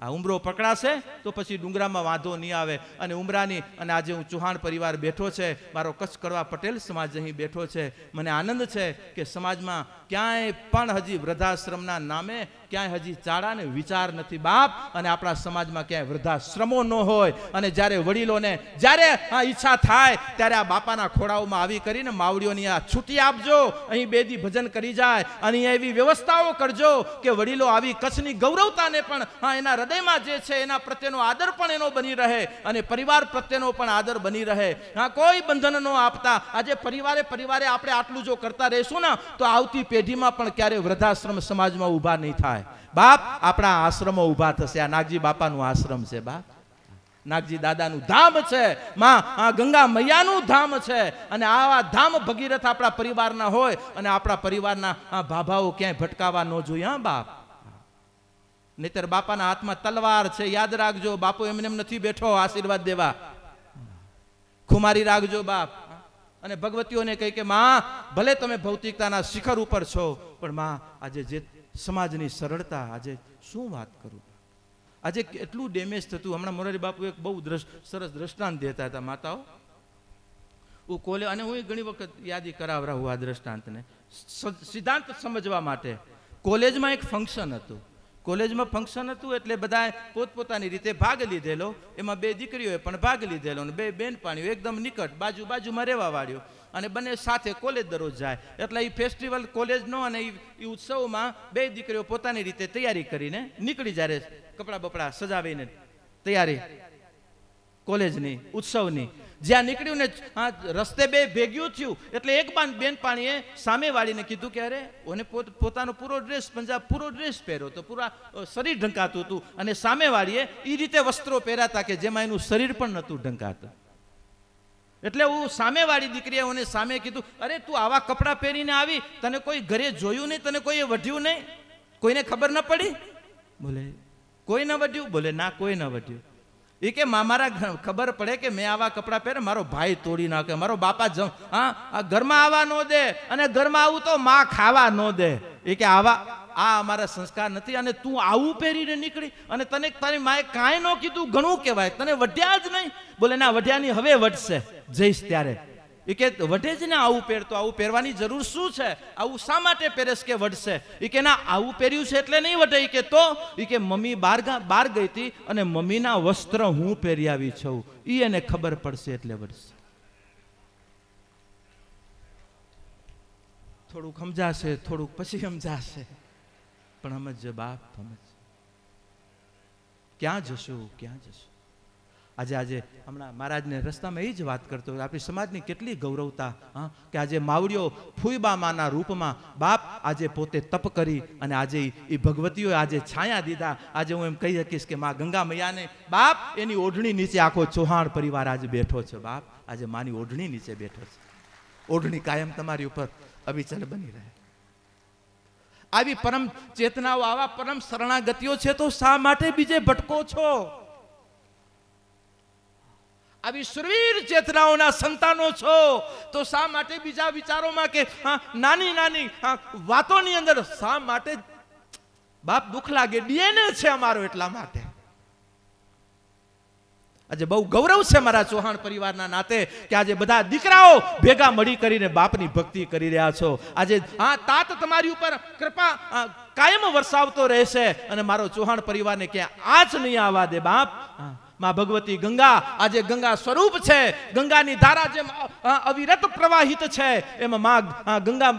આ ઉમરો પકડાશે તો પછી ડુંગરામાં વાંધો નહીં આવે. અને ઉમરાની, અને આજે હું ચૌહાણ પરિવાર બેઠો છે, મારો કચ્છ કરવા પટેલ સમાજ અહીં બેઠો છે. મને આનંદ છે કે સમાજમાં ક્યાંય પણ હજી વૃદ્ધાશ્રમના નામે, ક્યાંય હજી ચાળાને વિચાર નથી બાપ, અને આપણા સમાજમાં ક્યાંય વૃદ્ધાશ્રમો ન હોય. અને જ્યારે વડીલોને, જ્યારે આ ઈચ્છા થાય, ત્યારે આ બાપાના ખોડાઓમાં આવી કરીને માવડીઓની આ છૂટી આપજો. અહીં બેદી ભજન કરી જાય, અને એવી વ્યવસ્થાઓ કરજો કે વડીલો આવી કચ્છની ગૌરવતાને પણ, હા, એના હૃદયમાં જે છે, એના પ્રત્યેનો આદર પણ એનો બની રહે, અને પરિવાર પ્રત્યેનો પણ આદર બની રહે. હા, કોઈ બંધન ન આપતા. આજે પરિવારે પરિવારે આપણે આટલું જો કરતા રહીશું ને, તો આવતી પેઢીમાં પણ ક્યારે વૃદ્ધાશ્રમ સમાજમાં ઊભા નહીં થાય. બાપ, આપણા આશ્રમો ઊભા થશે. આ નાગજી બાપાનું આશ્રમ છે, બાપ. નાગજી દાદાનું ધામ છે. માં ગંગા મૈયાનું ધામ છે. અને આવા ધામ ભગીરથ આપણા પરિવારના હોય અને આપણા પરિવારના ભાભાઓ ક્યાંય ભટકાવા ન જોઈએ, હા, બાપ? નહીતર બાપાના હાથમાં તલવાર છે. યાદ રાખજો, બાપુ એમને એમ નથી બેઠો આશીર્વાદ દેવા. ખુમારી રાખજો, બાપ. અને ભગવતીઓને કહી કે, માં, ભલે તમે ભૌતિકતાના શિખર ઉપર છો, પણ માં, આજે જે સમાજની સરળતા, આજે શું વાત કરું? આજે કેટલું ડેમેજ થતું, હમણાં મોરારી બાપુ એક બહુ સરસ દ્રષ્ટાંત દેતા હતા માતાઓ. હું કોલે, અને હું ઘણી વખત યાદી કરાવરાવું આ દ્રષ્ટાંતને. સિદ્ધાંત સમજવા માટે. કોલેજમાં એક ફંક્શન હતું. કોલેજમાં ફંક્શન હતું એટલે બધાએ પોતપોતાની રીતે ભાગ લીધેલો. એમાં બે દીકરીઓએ પણ ભાગ લીધેલો અને બે બેનપાણીઓ એકદમ નિકટ બાજુ બાજુમાં રહેવા વાળ્યો અને બંને સાથે કોલેજ દરરોજ જાય. એટલે એ ફેસ્ટિવલ કોલેજનો અને એ ઉત્સવમાં બે દીકરીઓ પોતાની રીતે તૈયારી કરીને નીકળી જ્યારે કપડાં બપડા સજાવીને તૈયારી. કોલેજની, ઉત્સવની. જ્યાં નીકળ્યું ને રસ્તે બે ભેગ્યું થયું, એટલે એક બાન સામે વાળીને કીધું કે અરે, ઓને પોતાનો પૂરો ડ્રેસ પંજાબ પૂરો ડ્રેસ પહેર્યો તો પૂરા શરીર ઢંકાતું હતું. અને સામે વાળીએ એ રીતે વસ્ત્રો પહેરાતા કે જેમાં એનું શરીર પણ નહોતું ઢંકાતું. એટલે હું સામેવાળી દીકરીએ મને સામે કીધું, અરે, તું આવા કપડાં પહેરીને આવી, તને કોઈ ઘરે જોયું નહીં, તને કોઈએ વઢ્યું નહીં? કોઈને ખબર ન પડી? બોલે, કોઈ ન વઢ્યું? બોલે, ના, કોઈ ન વઢ્યું. એ કે મારા ખબર પડે કે મેં આવા કપડાં પહેરે મારો ભાઈ તોડી નાખે, મારો બાપા જમ, હા ઘરમાં આવવા ન દે અને ઘરમાં આવું તો માં ખાવા ન દે. એ કે આવા, આ અમારા સંસ્કાર નથી અને તું આવું પહેરીને નીકળી અને તને તારી માએ કાંઈ ન કીધું, ઘણું કહેવાય, તને વઢ્યા જ નહીં. બોલે, ના, વઢ્યાની હવે વઢશે, જઈશ ત્યારે. એ કે વઢે જ ને આવું પહેરતો આવું પહેરવાની જરૂર શું છે? આવું શા માટે પહેરેશ કે વઢશે? એ કે ના, આવું પહેર્યું છે એટલે નહીં વઢે. કે તો? એ કે મમ્મી બાર ગા- બાર ગઈ હતી અને મમ્મીના વસ્ત્ર હું પહેરી આવી છું. એ એને ખબર પડશે એટલે વઢશે. થોડુંક સમજાશે, થોડુંક પછી સમજાશે. પણ સમજ બાપ સમજ ક્યાં જશું? ક્યાં જશું? આજે આજે હમણાં મહારાજને રસ્તામાં એ જ વાત કરતો આપણી સમાજની કેટલી ગૌરવતા, હા, કે આજે માવડીઓ ફૂઈબામાના રૂપમાં બાપ આજે પોતે તપ કરી અને આજે એ ભગવતીઓએ આજે છાયા દીધા. આજે હું એમ કહી શકીશ કે મા ગંગા મૈયાને, બાપ, એની ઓઢણી નીચે આખો ચૌહાણ પરિવાર આજે બેઠો છે. બાપ, આજે માની ઓઢણી નીચે બેઠો છે. ઓઢણી કાયમ તમારી ઉપર અવિચલ બની રહે. આવી પરમ ચેતનાઓ, આવા પરમ શરણાગતિઓ છે તો શા માટે બીજે ભટકો છો? આવી સુરવીર ચેતનાઓના સંતાનો છો તો શા માટે બીજા વિચારોમાં કે નાની નાની વાતોની અંદર શા માટે બાપ દુઃખ લાગે? ડીએનએ છે અમારો એટલા માટે. આજે બહુ ગૌરવ છે મારા ચૌહાણ પરિવારના નાતે કે આજે બધા દીકરાઓ ભેગા મળી કરીને બાપની ભક્તિ કરી રહ્યા છો. આજે હા તાત તમારી ઉપર કૃપા કાયમ વરસાવતો રહેશે અને મારો ચૌહાણ પરિવારને ક્યાં આજ નહીં આવવા દે બાપ. હા, માં ભગવતી ગંગા આજે ગંગા સ્વરૂપ છે. ગંગાની ધારા જેમ અવિરત પ્રવાહિત છે. એમ માં ગંગા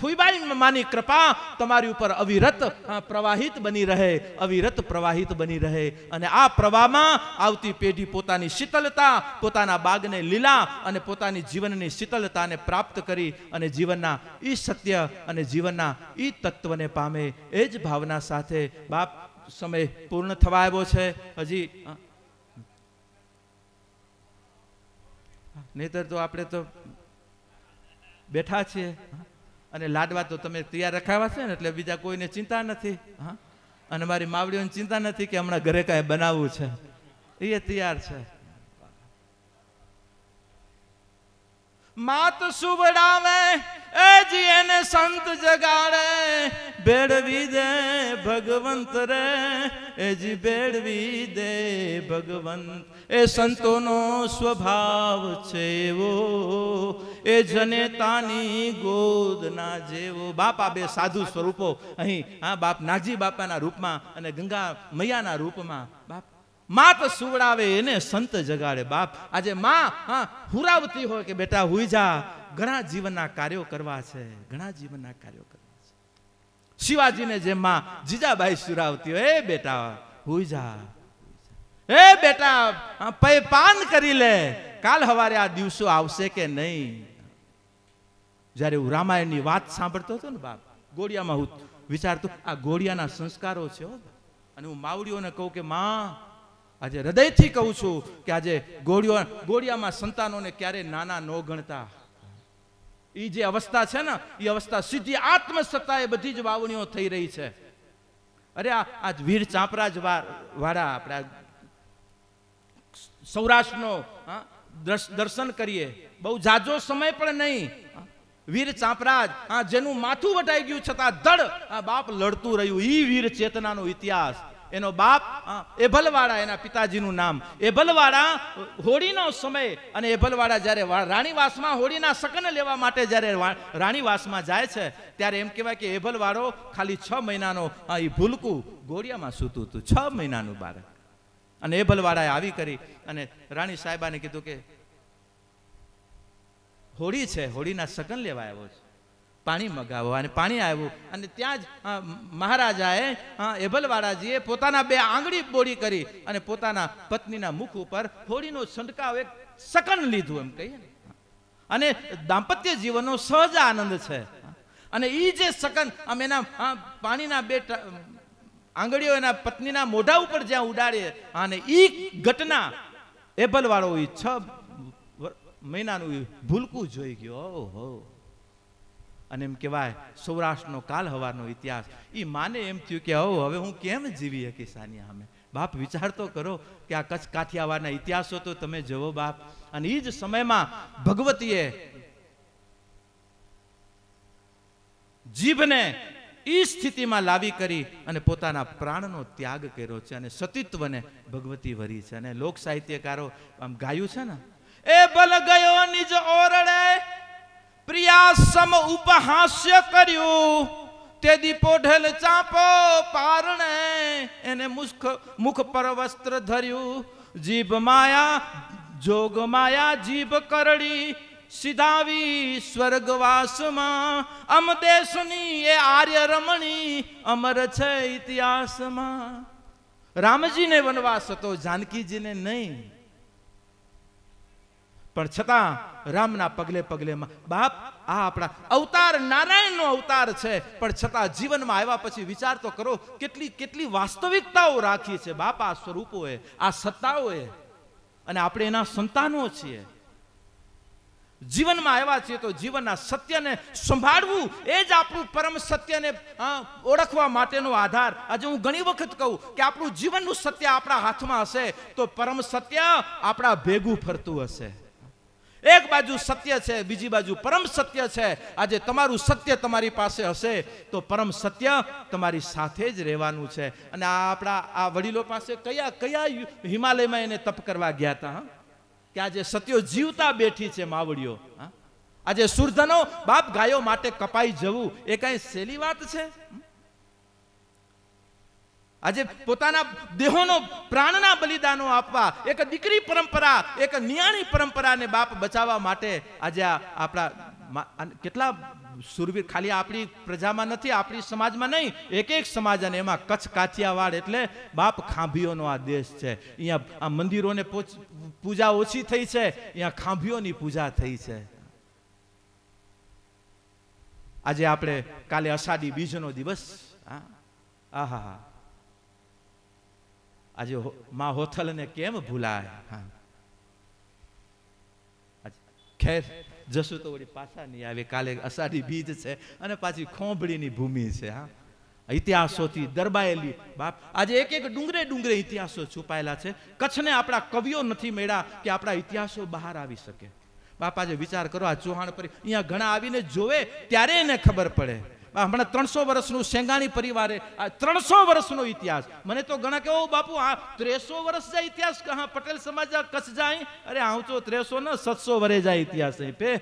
ફુઈબાઈ માની કૃપા તમારી ઉપર અવિરત પ્રવાહિત બની રહે, અવિરત પ્રવાહિત બની રહે. અને આ પ્રવાહમાં આવતી પેઢી પોતાની શીતલતા, પોતાના બાગને લીલા અને પોતાની જીવનની શીતલતાને પ્રાપ્ત કરી અને જીવનના ઈ સત્ય અને જીવનના ઈ તત્વને પામે. એ જ ભાવના સાથે બાપ સમય પૂર્ણ થવા આવ્યો છે. હજી નહીતર તો આપણે તો બેઠા છીએ અને લાડવા તો તમે તૈયાર રખાવા છે ને, એટલે બીજા કોઈને ચિંતા નથી, હા? અને મારી માવડીઓની ચિંતા નથી કે હમણાં ઘરે કાંઈ બનાવવું છે. એ તૈયાર છે. માત સુવડાવે, એ જી એને સંત જગાડે. બેડવી દે ભગવંત રે, એ જી બેડવી દે ભગવંત. એ સંતોનો સ્વભાવ છે એવો, એ જનેતાની ગોદના જેવો. બાપા બે સાધુ સ્વરૂપો અહીં, હા, બાપ નાજી બાપાના રૂપમાં અને ગંગા મૈયાના રૂપમાં. બાપ માત સુવડાવે એને સંત જગાડે બાપ. આજે માં હા હુરાવતી હોય કે બેટા હુઈ જા. ઘણા જીવનના કાર્યો કરવા છે. ઘણા જીવનના કાર્યો કરવા છે. શિવાજીને જે માં જીજાબાઈ સુરાવતી હોય એ બેટા હુઈ જા એ બેટા હા, પૈ પાન કરી લે. કાલ હવારે આ દિવસો આવશે કે નહીં? જ્યારે હું રામાયણની વાત સાંભળતો હતો ને બાપ ગોળિયામાં હું વિચારતો આ ગોળિયાના સંસ્કારો છે અને હું માવડીઓને કહું કે માં આજે હૃદયથી કહું છું કે આજે ગોળીઓ ગોળિયામાં સંતાનોને ક્યારે નાના ન ગણતા. એ જે અવસ્થા છે ને એ અવસ્થા સીધી આત્મસત્તા એ બધી જ વાવણીઓ થઈ રહી છે. અરે આ વીર ચાંપરાજ વાળા આપણા સૌરાષ્ટ્રનો દર્શન કરીએ. બહુ જાજો સમય પણ નહીં. વીર ચાંપરાજ આ જેનું માથું વટાઈ ગયું છતાં ધડ આ બાપ લડતું રહ્યું. એ વીર ચેતનાનો ઇતિહાસ. એનો બાપ હા, એભલવાળા એના પિતાજીનું નામ. એભલવાળા હોળીનો સમય અને એભલવાળા જ્યારે રાણીવાસમાં હોળીના સકન લેવા માટે જ્યારે રાણીવાસમાં જાય છે ત્યારે એમ કહેવાય કે એભલવાળો ખાલી છ મહિનાનો એ ભૂલકું ગોળિયામાં સૂતું હતું. છ મહિનાનું બાળક. અને એ ભલવાડાએ આવી કરી અને રાણી સાહેબાને કીધું કે હોળી છે હોળીના સગન લેવા આવ્યો છે. પાણી મગાવવા અને પાણી આવ્યું. અને ત્યાં જ મહારાજાએ એભલવાળાજીએ પોતાના બે આંગળી બોડી કરી અને પોતાના પત્નીના મુખ ઉપર હોળીનો છંટકાવ એક સકન લીધું એમ કહીએ અને દાંપત્ય જીવનનો સહજ આનંદ છે. અને એ જે સકન અમે એના પાણીના બે આંગળીઓ એના પત્નીના મોઢા ઉપર જ્યાં ઉડાડીએ, અને એ ઘટના એભલવાળો છ મહિનાનું ભૂલકું જોઈ ગયો. ઓહો. અને એમ કહેવાય, સૌરાષ્ટ્રનો કાલ હવારનો ઇતિહાસ. એ માને એમ થયું કે ઓ હવે હું કેમ જીવી શકીશ આની સામે? બાપ, વિચાર તો કરો કે આ કચ્છ કાઠિયાવાડના ઇતિહાસો તો તમે જવો બાપ. અને એ જ સમયમાં ભગવતીએ જીભને એ સ્થિતિમાં લાવી કરી અને પોતાના પ્રાણનો ત્યાગ કર્યો છે અને સતીત્વને ભગવતી વરી છે. અને લોક સાહિત્યકારો આમ ગાયું છે ને, એ બલ ગયો નિજ ઓરડે પ્રિયાસમ ઉપહાસ્ય કર્યું. તે દીપોઢેલ ચાપો, પારણે એને મુખ મુખ પર વસ્ત્ર ધર્યું. જીભ માયા, જોગ માયા, જીભ કરડી. સિધાવી સ્વર્ગવાસમાં, અમ દેશની એ આર્ય રમણી, અમર છે ઇતિહાસમાં. રામજીને વનવાસ હતો, જાનકીજીને નહીં. પણ છતાં રામના પગલે પગલે બાપ, આ આપણા અવતાર નારાયણનો અવતાર છે, પણ છતાં જીવનમાં આવ્યા પછી વિચાર તો કરો, કેટલી કેટલી વાસ્તવિકતાઓ રાખી છે, બાપ, આ સ્વરૂપોએ, આ સત્તાઓએ, અને આપણે એના સંતાનો છીએ. જીવનમાં આવ્યા છીએ તો જીવનના સત્યને સંભાળવું, એ જ આપણું પરમ સત્યને ઓળખવા માટેનો આધાર. આજે હું ઘણી વખત કહું કે આપણું જીવનનું સત્ય આપણા હાથમાં હશે, તો પરમ સત્ય આપણા ભેગું ફરતું હશે. એક બાજુ સત્ય છે, બીજી બાજુ પરમ સત્ય છે આજે તમારું સત્ય તમારી પાસે હશે, તો પરમ સત્ય તમારી સાથે જ રહેવાનું છે અને આ આપણા, આ વડીલો પાસે કયા કયા હિમાલયમાં એને તપ કરવા ગયા હતા? કે આજે સત્યો જીવતા બેઠી છે માવડીઓ? આજે સુરધનો બાપ ગાયો માટે કપાઈ જવું, એ કઈ સહેલી વાત છે આજે પોતાના દેહોનો, પ્રાણના બલિદાનો આપવા, એક દીકરી પરંપરા, એક નિયાણી પરંપરાને બાપ બચાવવા માટે આજે આપણા કેટલા સુરવીર, ખાલી આપણી પ્રજામાં નથી, આપણી સમાજમાં નહીં એક એક સમાજ અને એમાં કચ્છ કાઠિયાવાડ એટલે બાપ ખાંભીઓનો આ દેશ છે. અહીંયા આ મંદિરોને પૂજા ઓછી થઈ છે, અહીંયા ખાંભીઓની પૂજા થઈ છે. આજે આપણે કાલે અષાઢી બીજનો દિવસ. આહા હા આજે મા હોથલને કેમ ભૂલાય? હા. ખેર જશું તો વળી પાછા નહીં આવે, કાલે અષાઢી બીજ છે અને પાછી ખોંભળીની ભૂમિ છે, હા. ઇતિહાસોથી દરબાયેલી બાપ. આજે એક એક ડુંગરે ડુંગરે ઇતિહાસો છુપાયેલા છે. કચ્છને આપણા કવિઓ નથી મળ્યા કે આપણા ઇતિહાસો બહાર આવી શકે. બાપ, આજે વિચાર કરો, આ ચૌહાણ પર અહીંયા ઘણા આવીને જોવે, ત્યારે એને ખબર પડે. હમણાં ત્રણસો વર્ષનું સેંગાણી પરિવારે ત્રણસો વર્ષનો ઇતિહાસ. મને તો ઘણા કેવો બાપુ, આ ત્રેસો વર્ષ જાય ઇતિહાસ? કહા પટેલ સમાજ કચ્છ જાય? અરે, આવું તો ત્રેસો ને, સત્સો વરે જાય ઇતિહાસ પે.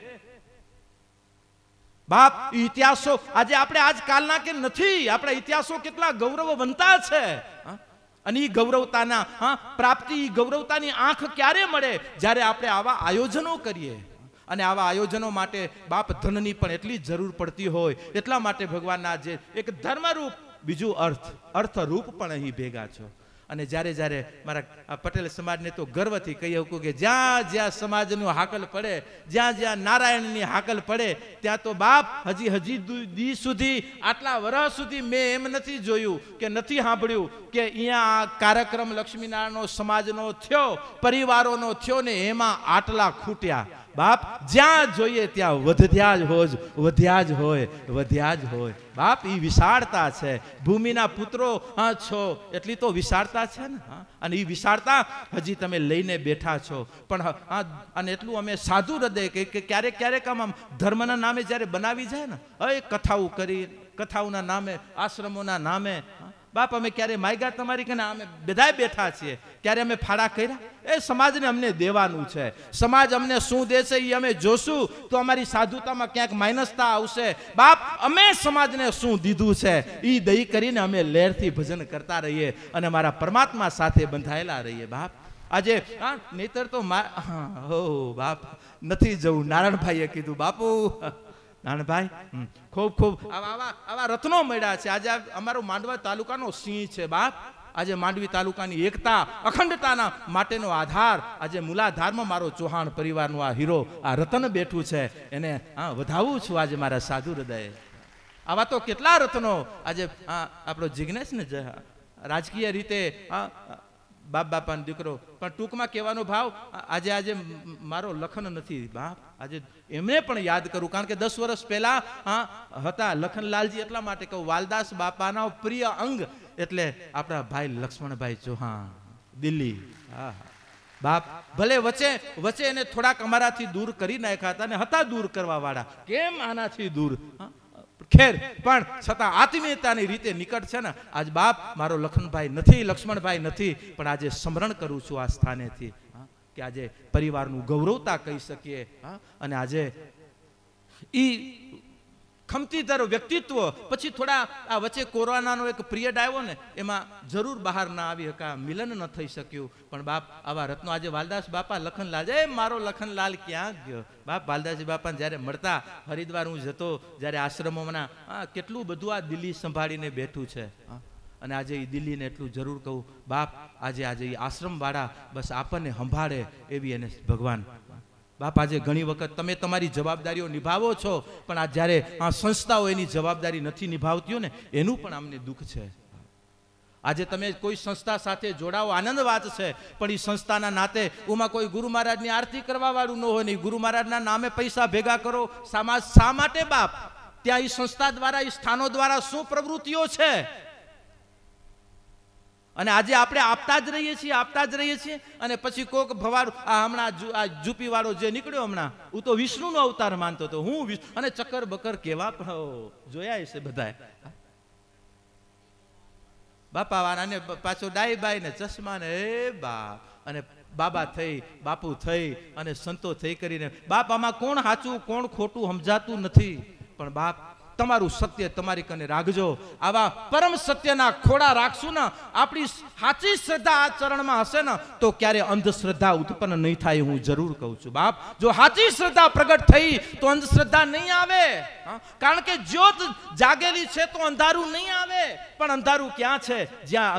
બાપ, ઇતિહાસો, આજે આપણે આજકાલના કે નથી? આપણા ઇતિહાસો કેટલા ગૌરવવંતા છે, હા? અને એ ગૌરવતાના, હા? પ્રાપ્તિ ગૌરવતાની આંખ ક્યારે મળે? જ્યારે આપણે આવા આયોજનો કરીએ. અને આવા આયોજનો માટે બાપ ધનની પણ એટલી જરૂર પડતી હોય, એટલા માટે ભગવાનના જે એક ધર્મરૂપ, બીજું અર્થ, અર્થરૂપ પણ અહીં ભેગા છો. અને જ્યારે જ્યારે મારા પટેલ સમાજને તો ગર્વથી કહી શકું કે જ્યાં જ્યાં સમાજનું હાકલ પડે, જ્યાં જ્યાં નારાયણની હાકલ પડે, ત્યાં તો બાપ હજી હજી દુ- સુધી, આટલા વર્ષ સુધી મેં એમ નથી જોયું કે નથી સાંભળ્યું કે અહીંયા આ કાર્યક્રમ લક્ષ્મીનારાયણનો સમાજનો થયો, પરિવારોનો થયો ને એમાં આટલા ખૂટ્યા. બાપ જ્યાં જોઈએ ત્યાં વધ્યા જ હોય વધ્યા જ હોય વધ્યા જ હોય. બાપ એ વિશાળતા છે. ભૂમિના પુત્રો હા છો. એટલી તો વિશાળતા છે ને હા. અને એ વિશાળતા હજી તમે લઈને બેઠા છો. પણ હ- અને એટલું અમે સાધુ હૃદય કે ક્યારેક ક્યારેક આમ ધર્મના નામે જ્યારે બનાવી જાય ને એ કથાઓ કરી કથાઓના નામે આશ્રમોના નામે હા, બાપ, અમે ક્યારે માયગા તમારી કે અમે બધાય બેઠા છીએ. ત્યારે અમે ફાળા કર્યા? એ સમાજને અમને દેવાનું છે. સમાજ અમને શું દેશે એ અમે જોશું. તો અમારી સાધુતામાં ક્યાંક માઇનસતા આવશે. બાપ, અમે સમાજને શું દીધું છે? એ દઈ કરીને અમે લહેરથી ભજન કરતા રહીએ અને મારા પરમાત્મા સાથે બંધાયેલા રહીએ. બાપ, આજે, હા, નહીતર તો મા હો, બાપ, નથી જવું. નારાયણભાઈએ કીધું, બાપુ નાનભાઈ? હમ, ખૂબ ખૂબ. આવા આવા રત્નો મળ્યા છે. આજે અમારો માંડવા તાલુકાનો સિંહ છે બાપ. આજે માંડવી તાલુકાની એકતા અખંડતાના માટેનો આધાર. આજે મૂલાધારમાં મારો ચૌહાણ પરિવારનો આ હીરો આ રતન બેઠું છે. એને હા વધાવું છું આજે મારા સાધુ હૃદયે. આવા તો કેટલા રત્નો આજે આપણો જિજ્ઞેશ ને જ રાજકીય રીતે આ બાપ બાપાનો દીકરો. પણ ટૂંકમાં કહેવાનો ભાવ આજે આજે મારો લખન નથી બાપ. આજે એમને પણ યાદ કરું, કારણ કે દસ વર્ષ પહેલા, હા, હતા લખનલાલજી એટલા માટે કહું, વાલદાસ બાપાના પ્રિય અંગ એટલે આપણા ભાઈ લક્ષ્મણભાઈ ચૌહાણ, દિલ્હી. હા બાપ, ભલે વચ્ચે વચ્ચે એને થોડાક અમારાથી દૂર કરી નાખ્યા હતા ને હતા દૂર કરવા વાળા કેમ આનાથી દૂર? હા? ખેર પણ છતાં આત્મીયતાની રીતે નિકટ છે ને, આજ બાપ મારો લખનભાઈ નથી, લક્ષ્મણભાઈ નથી, પણ આજે સ્મરણ કરું છું આ સ્થાનેથી? કે આજે પરિવારનું ગૌરવતા કહી શકીએ? અને આજે ઈ ખમતીધર વ્યક્તિત્વ. પછી થોડા આ વચ્ચે કોરોનાનો એક પિરિયડ આવ્યો ને, એમાં જરૂર બહાર ના આવી હકા મિલન ન થઈ શક્યું. પણ બાપ, આવા રત્નો આજે વાલદાસ બાપા લખનલાલ એ મારો લખનલાલ ક્યાં ગયો? બાપ, વાલદાસજી બાપાને જ્યારે મળતા હરિદ્વાર હું જતો, જ્યારે આશ્રમોના આ કેટલું બધું આ દિલ્હી સંભાળીને બેઠું છે. અને આજે એ દિલ્હીને એટલું જરૂર કહું, બાપ, આજે આજે એ આશ્રમવાળા બસ આપણને સંભાળે એવી એને ભગવાન બાપ, આજે ઘણી વખત તમે તમારી જવાબદારીઓ નિભાવો છો, પણ આ જ્યારે આ સંસ્થાઓ એની જવાબદારી નથી નિભાવતીઓ ને, એનું પણ અમને દુઃખ છે. આજે તમે કોઈ સંસ્થા સાથે જોડાવો આનંદ વાત છે, પણ એ સંસ્થાના નાતે ઉમાં કોઈ ગુરુ મહારાજની આરતી કરવા વાળું ન હોય નહીં ગુરુ મહારાજના નામે પૈસા ભેગા કરો, સામાજ શા માટે બાપ? ત્યાં એ સંસ્થા દ્વારા એ સ્થાનો દ્વારા શું પ્રવૃત્તિઓ છે? અને આજે આપણે આપતા જ રહીએ છીએ, આપતા જ રહીએ છીએ. અને પછી કોક ભવાર, આ હમણાં આ જુપી વાળો જે નીકળ્યો હમણાં હું તો વિષ્ણુનો અવતાર માનતો હતો. હું અને ચક્કર બકર કેવા પણ જોયા છે બધા બાપા વાળા ને પાછો ડાઈ બાઈ ને ચશ્મા ને, એ બાપ. અને બાબા થઈ, બાપુ થઈ, અને સંતો થઈ કરીને, બાપ આમાં કોણ સાચું, કોણ ખોટું સમજાતું નથી. પણ બાપ તમારું સત્ય તમારી કને રાખજો. આવા પરમ સત્યના ખોડા રાખશું ને, આપણી સાચી શ્રદ્ધા આ ચરણમાં હશે ને, તો ક્યારે અંધશ્રદ્ધા ઉત્પન્ન નહીં થાય હું જરૂર કહું છું. બાપ, જો સાચી શ્રદ્ધા પ્રગટ થઈ, તો અંધશ્રદ્ધા નહીં આવે. કારણ કે જ્યોત જાગેલી છે તો અંધારું નહીં આવે. પણ અંધારું ક્યાં છે? જ્યાં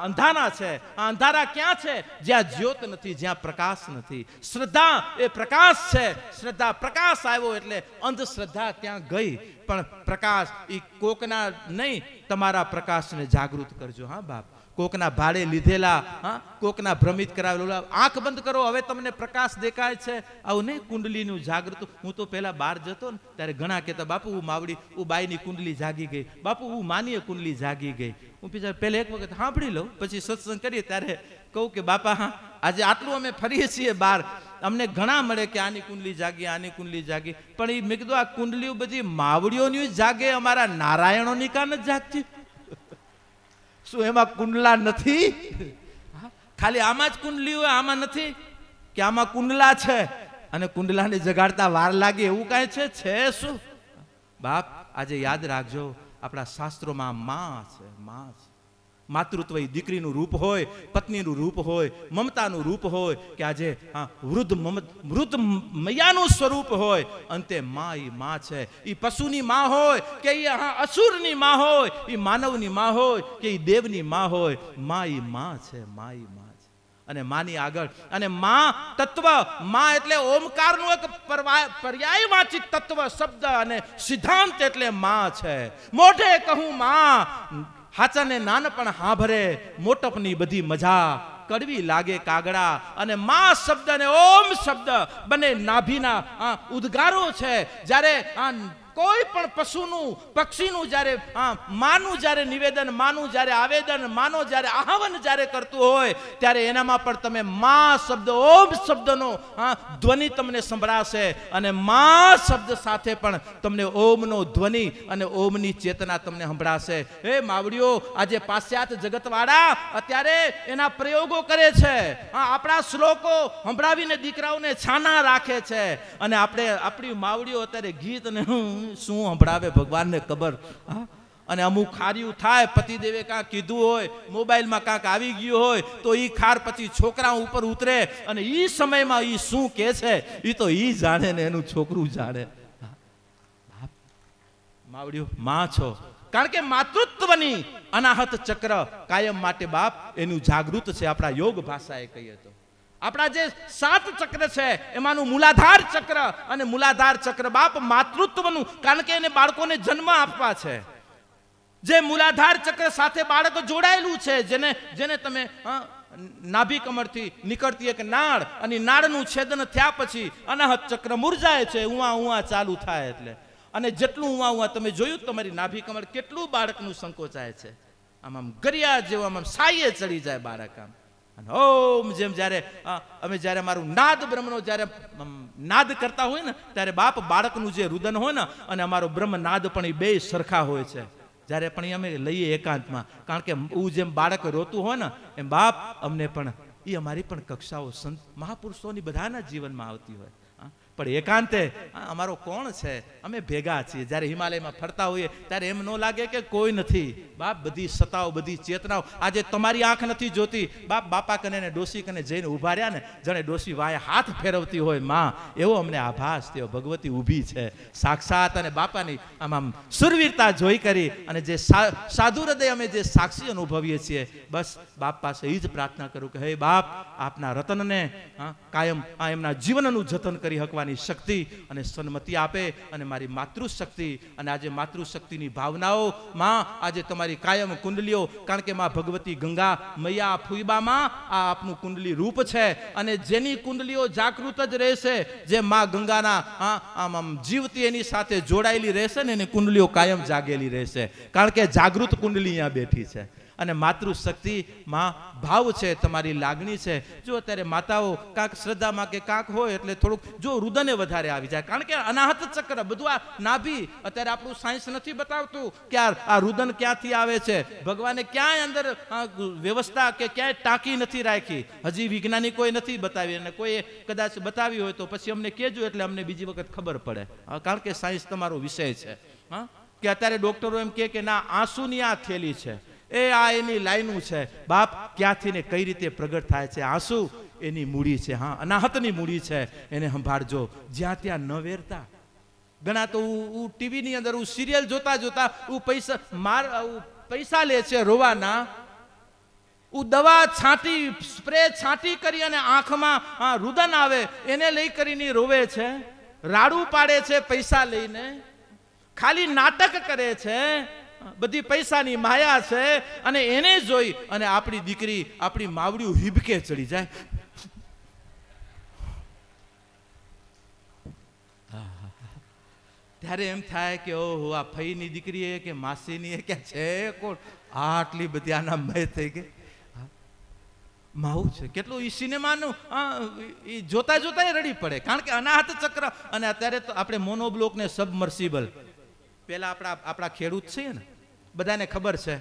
અંધારા છે. આ અંધારા ક્યાં છે? જ્યાં જ્યોત નથી, જ્યાં પ્રકાશ નથી. શ્રદ્ધા એ પ્રકાશ છે. શ્રદ્ધા પ્રકાશ આવ્યો એટલે અંધશ્રદ્ધા ત્યાં ગઈ. પણ પ્રકાશ એ કોકના નહીં, તમારા પ્રકાશને જાગૃત કરજો, હા, બાપ. કોકના ભાડે લીધેલા, હા, કોકના ભ્રમિત કરાવેલા. આંખ બંધ કરો, હવે તમને પ્રકાશ દેખાય છે. આવું નહીં, કુંડલીનું જાગૃત. હું તો પહેલા બહાર જતો ને, ત્યારે ઘણા કહેતા, બાપુ હું માવડી હું બાઈની કુંડલી જાગી ગઈ. બાપુ હું માનીય કુંડલી જાગી ગઈ. હું બીજા પહેલા એક વખત સાંભળી લઉં, પછી સત્સંગ કરીએ, ત્યારે કહું કે બાપા, હા, આજે આટલું અમે ફરીએ છીએ બહાર અમને ઘણા મળે કે આની કુંડલી જાગી, આની કુંડલી જાગી. પણ એ મેં કીધું, આ કુંડલીઓ બધી માવડીઓની જાગે, અમારા નારાયણોની કાન જ જાગતી? શું એમાં કુંડલા નથી? ખાલી આમાં જ કુંડલી હોય, આમાં નથી? કે આમાં કુંડલા છે? અને કુંડલાને જગાડતા વાર લાગે એવું કાંઈ છે? છે શું? બાપ, આજે યાદ રાખજો, આપણા શાસ્ત્રોમાં માં છે માં છે. માતૃત્વ એ દીકરીનું રૂપ હોય, પત્નીનું રૂપ હોય, મમતાનું રૂપ હોય, કે આજે, હા, વૃદ્ધ મૃત મૈયાનું સ્વરૂપ હોય, અંતે મા એ મા છે. એ પશુની મા હોય, કે એ હા, અસુરની મા હોય એ માનવની મા હોય, કે એ દેવની મા હોય મા એ મા છે મા એ મા છે. અને માની આગળ, અને મા તત્વ, મા એટલે ઓમકારનું એક પર્યાયવાચી તત્વ, શબ્દ અને સિદ્ધાંત એટલે મા છે. મોઢે કહું માં હાચાને નાનપણ હાભરે, મોટપની બધી મજા કડવી લાગે કાગડા અને મા શબ્દ અને ઓમ શબ્દ બંને નાભીના ઉદ્ગારો છે. જ્યારે આ કોઈ પણ પશુનું, પક્ષીનું જ્યારે માનું જ્યારે નિવેદન, માનું જ્યારે આવેદન, માનો જ્યારે આહવન જ્યારે કરતું હોય, ત્યારે એનામાં પણ તમે મા શબ્દ ઓમ શબ્દનો ધ્વનિ તમને સંભળાશે અને મા શબ્દ સાથે પણ તમને ઓમનો ધ્વનિ અને ઓમની ચેતના તમને સંભળાશે. હે માવડીઓ, આજે પાશ્ચાત્ય જગતવાળા અત્યારે એના પ્રયોગો કરે છે. આપણા શ્લોકો સંભળાવીને દીકરાઓને છાના રાખે છે. અને આપણે, આપણી માવડીઓ અત્યારે ગીત હું શું સંભળાવે ભગવાનને ખબર? હા? અને અમુક ખાર્યું થાય, પતિદેવે કાંક કીધું હોય, મોબાઈલમાં કાંક આવી ગયું હોય, તો એ ખાર પછી છોકરા ઉપર ઉતરે અને એ સમયમાં એ શું કે છે? એ તો એ જાણે ને એનું છોકરું જાણે. માવડ્યો માં છો. કારણ કે માતૃત્વની અનાહત ચક્ર કાયમ માટે બાપ, એનું જાગૃત છે આપણા યોગ ભાષાએ કહીએ તો. આપણા જે સાત ચક્ર છે, એમાંનું મૂલાધાર ચક્ર અને મૂલાધાર ચક્ર બાપ માતૃત્વનું, કારણ કે એને બાળકોને જન્મ આપવા છે. જે મૂલાધાર ચક્ર સાથે બાળક જોડાયેલું છે, જેને જેને તમે નાભી કમરથી નીકળતી એક નાળ અને નાળનું છેદન થયા પછી અનાહત ચક્ર મુરઝાય છે ઉવા ઉવા ચાલુ થાય એટલે. અને જેટલું ઉવા ઉવા તમે જોયું, તમારી નાભી કમર કેટલું બાળકનું સંકોચાય છે. આમ આમ ગરિયા જેવું, આમ સાયે ચડી જાય બાળક આમ. અને ઓમ, જેમ જ્યારે અમે જ્યારે મારું નાદ બ્રહ્મનો જ્યારે નાદ કરતા હોય ને, ત્યારે બાપ બાળકનું જે રુદન હોય ને, અને અમારો બ્રહ્મ નાદ પણ એ બે સરખા હોય છે જ્યારે પણ અમે લઈએ એકાંતમાં, કારણ કે હું જેમ બાળક રોતું હોય ને, એમ બાપ અમને પણ એ અમારી પણ કક્ષાઓ સંત મહાપુરુષોની બધાના જીવનમાં આવતી હોય. પણ એકાંતે અમારો કોણ છે? અમે ભેગા છીએ. જ્યારે હિમાલયમાં ફરતા હોઈએ, ત્યારે એમ ન લાગે કે કોઈ નથી. બાપ, બધી સતાઓ બધી ચેતનાઓ આજે તમારી આંખ નથી જોતી. બાપ, બાપા કને ને ડોસી કને જઈને ઊભા રહ્યા ને, જાણે ડોસી વાય હાથ ફેરવતી હોયમાં. એવો અમને આભાસ થયો. ભગવતી ઊભી છે. સાક્ષાત અને બાપાની આમ આમ સુરવીરતા જોઈ કરી અને જે સાધુ હૃદય અમે જે સાક્ષી અનુભવીએ છીએ, બસ બાપ પાસે એ જ પ્રાર્થના કરું કે, હે બાપ, આપના રતનને કાયમ આ એમના જીવનનું જતન કરી હકવાની શક્તિ અને સન્મતિ આપે અને મારી માતૃશક્તિ અને આજે માતૃશક્તિની ભાવનાઓ માં આજે તમારી કાયમ કુંડલીઓ, કારણ કે માં ભગવતી ગંગા મૈયા ફુઈબામાં આ આપનું કુંડલી રૂપ છે અને જેની કુંડલીઓ જાગૃત જ રહેશે, જે માં ગંગાના આમ આમ જીવતી એની સાથે જોડાયેલી રહેશે ને એની કુંડલીઓ કાયમ જાગેલી રહેશે. કારણ કે જાગૃત કુંડલી અહીંયા બેઠી છે. અને માતૃશક્તિ માં ભાવ છે, તમારી લાગણી છે. જો અત્યારે માતાઓ કાંક શ્રદ્ધામાં કે કાંક હોય એટલે થોડુંક જો રુદને વધારે આવી જાય. કારણ કે અનાહત ચક્ર, બધું આ નાભી, અત્યારે આપણું સાયન્સ નથી બતાવતું કે આ રુદન ક્યાંથી આવે છે. ભગવાને ક્યાંય અંદર વ્યવસ્થા કે ક્યાંય ટાંકી નથી રાખી. હજી વિજ્ઞાનિકોએ નથી બતાવી અને કોઈએ કદાચ બતાવી હોય તો પછી અમને કહેજો એટલે અમને બીજી વખત ખબર પડે. કારણ કે સાયન્સ તમારો વિષય છે. હા? કે અત્યારે ડોક્ટરો એમ કહે કે ના, આંસુની આ થેલી છે. એ આ એની લાઈનું છે. બાપ ક્યાંથી ને કઈ રીતે પ્રગટ થાય છે? આંસુ એની મૂડી છે. હા, અનાહતની મૂડી છે. એને સંભાળજો. જ્યાં ત્યાં ન વેરતા. ઘણા તો હું ટીવીની અંદર હું સિરિયલ જોતા જોતા હું પૈસા માર પૈસા લે છે રોવાના. હું દવા છાંટી, સ્પ્રે છાંટી કરી અને આંખમાં રુદન આવે. એને લઈ કરીને રોવે છે. રાડું પાડે છે પૈસા લઈને. ખાલી નાટક કરે છે. બધી પૈસાની માયા છે અને એને જોઈ અને આપણી દીકરી આપણી માવડીઓ હિબકે ચડી જાય. ત્યારે એમ થાય કે ઓહો, આ ફઈની દીકરી એ કે માસીની એ કે છે કોણ? આટલી બધી આના મય થઈ ગઈ. માવું છે. કેટલું એ સિનેમાનું એ જોતા જોતા એ રડી પડે. કારણ કે અનાહત ચક્ર, અને અત્યારે તો આપણે મોનોબ્લોક ને સબમર્સિબલ પેલા આપણા આપણા ખેડૂત છીએ ને બધાને ખબર છે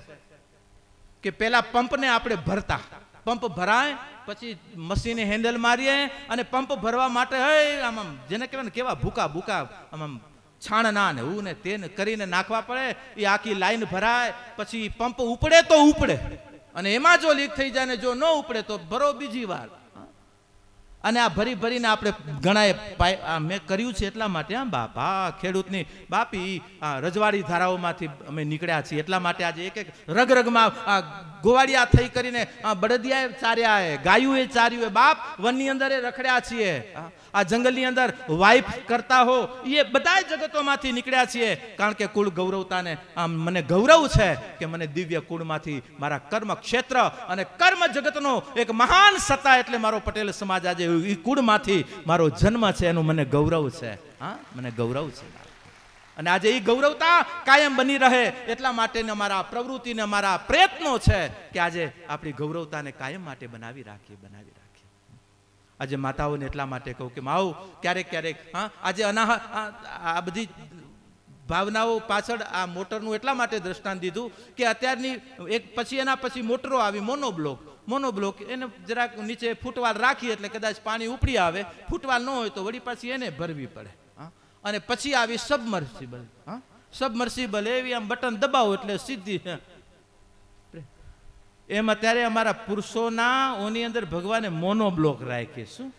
કે પેલા પંપને આપણે ભરતા. પંપ ભરાય, પછી મશીને હેન્ડલ મારીએ અને પંપ ભરવા માટે આમ આમ, જેને કહેવાય ને કેવા ભૂકા ભૂકા, આમ આમ છાણના ને હું ને તેને કરીને નાખવા પડે, એ આખી લાઈન ભરાય, પછી પંપ ઉપડે તો ઉપડે. અને એમાં જો લીક થઈ જાય ને જો ન ઉપડે તો ભરો બીજી વાર અને આ ભરી ભરીને આપણે ઘણાએ આ મેં કર્યું છે એટલા માટે આમ બાપ ખેડૂતની બાપી, આ રજવાડી ધારાઓમાંથી અમે નીકળ્યા છીએ. એટલા માટે આજે એક એક રગ રગમાં આ ગોવાડિયા થઈ કરીને, આ બળદિયાએ ચાર્યા એ ગાયું એ ચાર્યું એ બાપ, વનની અંદર એ રખડ્યા છીએ. આ- આ જંગલની અંદર વાઇફ કરતા હો એ બધા જગતોમાંથી નીકળ્યા છીએ. કારણ કે કુળ ગૌરવતાને આમ મને ગૌરવ છે કે મને દિવ્ય કુળમાંથી મારા કર્મ ક્ષેત્ર અને કર્મ જગતનો એક મહાન સત્તા એટલે મારો પટેલ સમાજ આજે એ કુળમાંથી મારો જન્મ છે, એનું મને ગૌરવ છે. હા, મને ગૌરવ છે. અને આજે એ ગૌરવતા કાયમ બની રહે એટલા માટેને અમારા પ્રવૃત્તિને અમારા પ્રયત્નો છે કે આજે આપણી ગૌરવતાને કાયમ માટે બનાવી રાખીએ બનાવી રાખીએ. આજે માતાઓને એટલા માટે કહું કે માઓ ક્યારેક ક્યારેક, હા, આજે અનાહ આ બધી ભાવનાઓ પાછળ આ મોટરનું એટલા માટે દ્રષ્ટાંત દીધું કે અત્યારની એક પછી એના પછી મોટરો આવી, મોનોબ્લોક. મોનોબ્લોક એને જરાક નીચે ફૂટવાલ રાખી એટલે કદાચ પાણી ઉપડી આવે, ફૂટવાલ ન હોય તો વળી પાછી એને ભરવી પડે. અને પછી આવી સબમર્સિબલ હા? સબમર્સિબલ એવી આમ બટન દબાવો એટલે સીધી એમ અત્યારે અમારા પુરુષોના ઓની અંદર ભગવાને મોનોબ્લોક રાખી શું?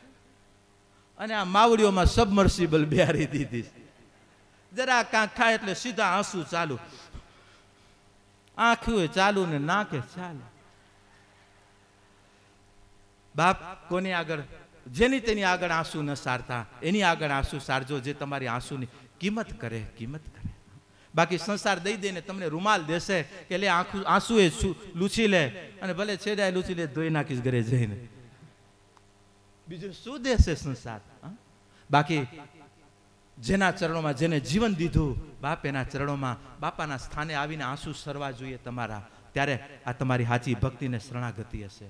અને આ માવડીઓમાં સબમર્સિબલ બિહારી દીધી જરા કાંક ખાય એટલે સીધા આંસુ ચાલુ. આંખ્યું ચાલુ ને નાકે ચાલુ. બાપ કોની આગળ? જેની તેની આગળ આંસુ ન સારતા, એની આગળ આંસુ સારજો જે તમારી આંસુની કિંમત કરે કિંમત કરે. બાકી સંસાર દઈ દઈને તમને રૂમાલ દેશે કે લે આંખું આંસુ એ લૂછી લે અને ભલે છેડાય લૂછી લે, ધોઈ નાખીશ ઘરે જઈને. બીજું શું દેશે સંસાર? બાકી જેના ચરણોમાં જેને જીવન દીધું, બાપ એના ચરણોમાં બાપાના સ્થાને આવીને આંસુ સરવા જોઈએ તમારા. ત્યારે આ તમારી સાચી ભક્તિને શરણાગતિ હશે.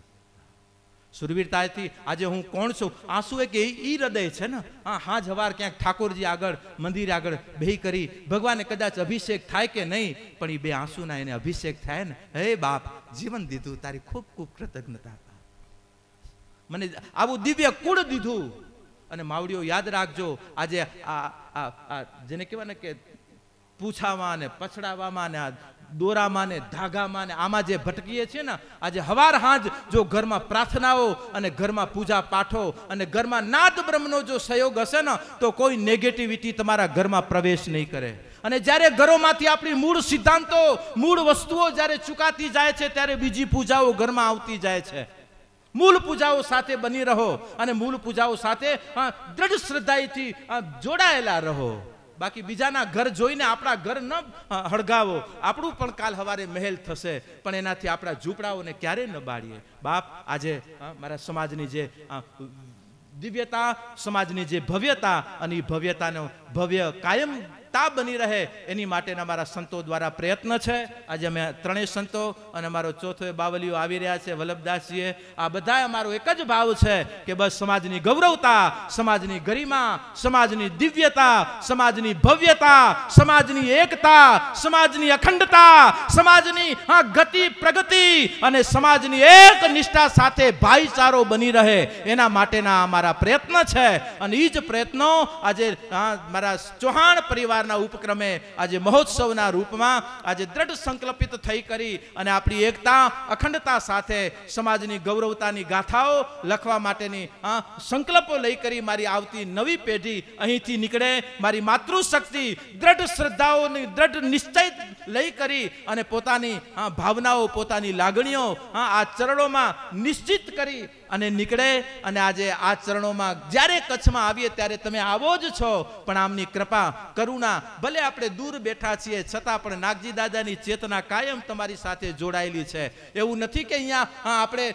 સુરવીરતાથી આજે હું કોણ છું? આંસુ એક એ હૃદય છે ને? હા હા જવાર ક્યાંક ઠાકોરજી આગળ, મંદિર આગળ બેહી કરી, ભગવાને કદાચ અભિષેક થાય કે નહીં, પણ એ બે આંસુના એને અભિષેક થાય ને? હે બાપ, જીવન દીધું, તારી ખૂબ ખૂબ કૃતજ્ઞતા મને આવું દિવ્ય કુળ દીધું. અને માવડીઓ યાદ રાખજો, આજે આ જેને કહેવાય ને કે પૂછામાં ને પછડાવામાં ને દોરામાં ને ધાગામાં ને આમાં જે ભટકીએ છીએ ને, આજે હવાર હાંજ જો ઘરમાં પ્રાર્થનાઓ અને ઘરમાં પૂજા પાઠો અને ઘરમાં નાદ બ્રહ્મનો જો સહયોગ હશે ને, તો કોઈ નેગેટિવિટી તમારા ઘરમાં પ્રવેશ નહીં કરે. અને જ્યારે ઘરોમાંથી આપણી મૂળ સિદ્ધાંતો, મૂળ વસ્તુઓ જ્યારે ચુકાતી જાય છે, ત્યારે બીજી પૂજાઓ ઘરમાં આવતી જાય છે. મૂળ પૂજાઓ સાથે બની રહો અને મૂળ પૂજાઓ સાથે દ્રઢ શ્રદ્ધાથી જોડાયેલા રહો. બાકી બીજાના ઘર જોઈને આપણા ઘર ન હળગાવો. આપણું પણ કાલ હવારે મહેલ થશે, પણ એનાથી આપણા ઝૂંપડાઓને ક્યારેય ન બાળીએ. બાપ, આજે મારા સમાજની જે દિવ્યતા, સમાજની જે ભવ્યતા અને એ ભવ્યતાનો ભવ્ય કાયમતા બની રહે, એની માટેના મારા સંતો દ્વારા પ્રયત્ન છે. આજે અમે ત્રણેય સંતો અને અમારો ચોથો બાવલીઓ આવી રહ્યા છે, વલ્લભદાસજીએ. આ બધા અમારો એક જ ભાવ છે કે બસ સમાજની ગૌરવતા, સમાજની ગરિમા, સમાજની દિવ્યતા, સમાજની ભવ્યતા, સમાજની એકતા, સમાજની અખંડતા, સમાજની હા ગતિ પ્રગતિ અને સમાજની એક નિષ્ઠા સાથે ભાઈચારો બની રહે, એના માટેના અમારા પ્રયત્ન છે. અને એ જ પ્રયત્નો આજે મારા ચૌહાણ પરિવાર પરિવારના ઉપક્રમે આજે મહોત્સવના રૂપમાં આજે દ્રઢ સંકલ્પિત થઈ કરી અને આપણી એકતા, અખંડતા સાથે સમાજની ગૌરવતાની ગાથાઓ લખવા માટેની સંકલ્પો લઈ કરી મારી આવતી નવી પેઢી અહીંથી નીકળે. મારી માતૃશક્તિ દ્રઢ શ્રદ્ધાઓની દ્રઢ નિશ્ચય લઈ કરી અને પોતાની ભાવનાઓ, પોતાની લાગણીઓ આ ચરણોમાં નિશ્ચિત કરી અને નીકળે અને આજે આ ચરણોમાં જ્યારે કચ્છમાં આવીએ ત્યારે તમે આવો જ છો. પણ આમની કૃપા, કરુણા, ભલે આપણે દૂર બેઠા છીએ, છતાં પણ નાગજી દાદાની ચેતના કાયમ તમારી સાથે જોડાયેલી છે. એવું નથી કે અહીંયા આપણે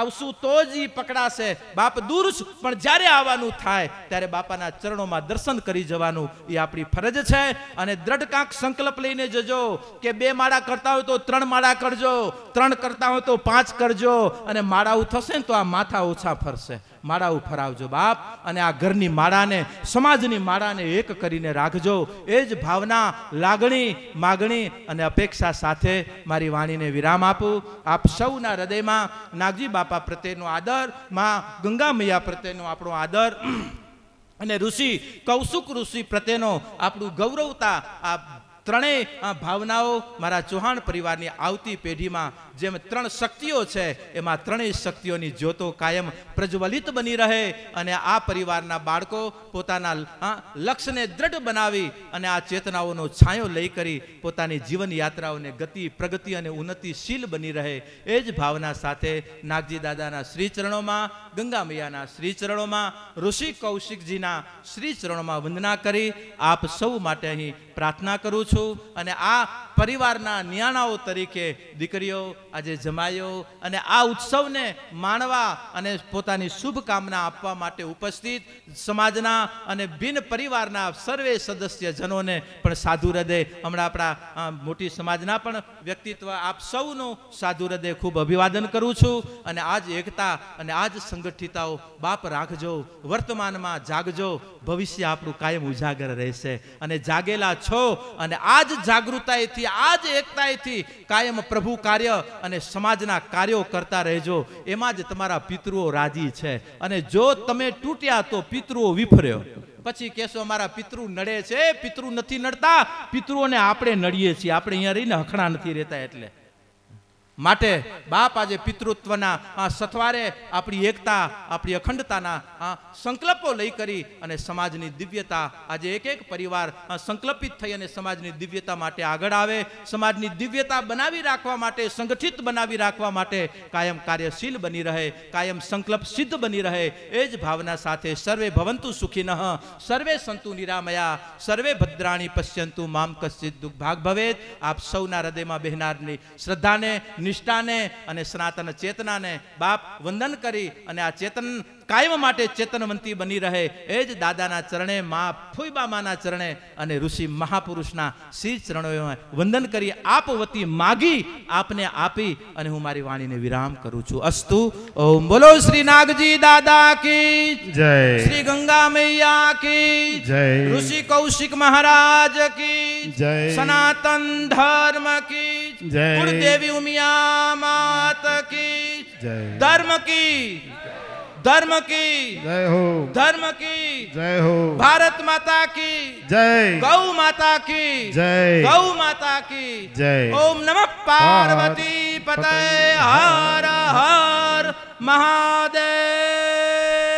આવશું તો જ પકડાશે. બાપ દૂર પણ જ્યારે આવવાનું થાય, ત્યારે બાપાના ચરણોમાં દર્શન કરી જવાનું એ આપણી ફરજ છે. અને દ્રઢ કાંક સંકલ્પ લઈને જજો કે બે માળા કરતા હોય તો ત્રણ માળા કરજો, ત્રણ કરતા હોય તો પાંચ કરજો, અને માળાઓ થશે ને તો આ માથા ઓછા ફરશે. માળા ઉપર આવજો બાપ. અને આ ઘરની માળાને, સમાજની માળાને એક કરીને રાખજો. એ જ ભાવના, લાગણી, માગણી અને અપેક્ષા સાથે મારી વાણીને વિરામ આપું. આપ સૌના હૃદયમાં નાગજી બાપા પ્રત્યેનો આદર, માં ગંગા મૈયા પ્રત્યેનો આપણો આદર, અને ઋષિ કૌશુક ઋષિ પ્રત્યેનો આપણું ગૌરવતા, આ ત્રણેય ભાવનાઓ મારા ચૌહાણ પરિવારની આવતી પેઢીમાં જેમ ત્રણ શક્તિઓ છે, એમાં ત્રણેય શક્તિઓની જ્યોતો કાયમ પ્રજ્વલિત બની રહે અને આ પરિવારના બાળકો પોતાના લક્ષ્યને દ્રઢ બનાવી અને આ ચેતનાઓનો છાંયો લઈ કરી પોતાની જીવન યાત્રાઓને ગતિ, પ્રગતિ અને ઉન્નતિશીલ બની રહે. એ જ ભાવના સાથે નાગજી દાદાના શ્રીચરણોમાં ગંગા મૈયાના શ્રીચરણોમાં, ઋષિ કૌશિકજીના શ્રીચરણોમાં વંદના કરી. આપ સૌ માટે અહીં પ્રાર્થના કરું છું અને આ પરિવારના નિયાણાઓ તરીકે દીકરીઓ આજે જમાયો અને આ ઉત્સવને માણવા અને પોતાની શુભકામના આપવા માટે ઉપસ્થિત સમાજના અને બિન પરિવારના સર્વે સદસ્યજનોને પણ સાધુ હૃદય, હમણાં આપણા મોટી સમાજના પણ વ્યક્તિત્વ, આપ સૌનું સાધુ હૃદય ખૂબ અભિવાદન કરું છું અને આજ એકતા અને આજ સંગઠિતાઓ બાપ રાખજો, વર્તમાનમાં જાગજો, ભવિષ્ય આપણું કાયમ ઉજાગર રહેશે. અને જાગેલા છો અને આજ જાગૃતાએથી આજ એકતાએથી કાયમ પ્રભુ કાર્ય અને સમાજના કાર્યો કરતા રહેજો. એમાં જ તમારા પિતૃઓ રાજી છે. અને જો તમે તૂટ્યા તો પિતૃઓ વિફર્યો. પછી કહેશો, અમારા પિતૃ નડે છે, પિતૃ નથી નડતા, પિતૃઓને આપણે નડીએ છીએ. આપણે અહીંયા રહીને હખણા નથી રહેતા એટલે. માટે બાપ આજે પિતૃત્વના, આ સથવારે આપણી એકતા, આપણી અખંડતાના, આ સંકલ્પો લઈ કરી અને સમાજની દિવ્યતા આજે એક એક પરિવાર સંકલ્પિત થઈ અને સમાજની દિવ્યતા માટે આગળ આવે, સમાજની દિવ્યતા બનાવી રાખવા માટે, સંગઠિત બનાવી રાખવા માટે કાયમ કાર્યશીલ બની રહે, કાયમ સંકલ્પ સિદ્ધ બની રહે. એ જ ભાવના સાથે સર્વે ભવંતુ સુખિનઃ, સર્વે સંતુ નિરામયા, સર્વે ભદ્રાણી પશ્યંતુ, મામ કશ્ચિત દુઃખ ભાગ ભવેત આપ સૌના હૃદયમાં બહેનારની શ્રદ્ધાને નિષ્ઠાને અને સનાતન ચેતનાને બાપ વંદન કરી અને આ ચેતન કાયમ માટે ચેતનવંતી બની રહે. એ જ દાદાના ચરણે મા ફુઈબા માના ચરણે અને ઋષિ મહાપુરુષના શ્રી ચરણોએ વંદન કરી આપ વતી માગી આપને આપી અને હું મારી વાણીને વિરામ કરું છું. અસ્તુ ઓમ બોલો શ્રી નાગજી દાદા કી જય. શ્રી ગંગા મૈયા કી જય. ઋષિ કૌશિક મહારાજ કી જય. સનાતન ધર્મ કી જય. દેવી ઉમિયા માત કી જય. ધર્મ કી ધર્મ કી જય હો ધર્મ કી જય હો ભારત માતા કી જય ગૌ માતા કી જય ગૌ માતા કી જય ઓમ નમઃ પાર્વતી પતય હર હર મહાદેવ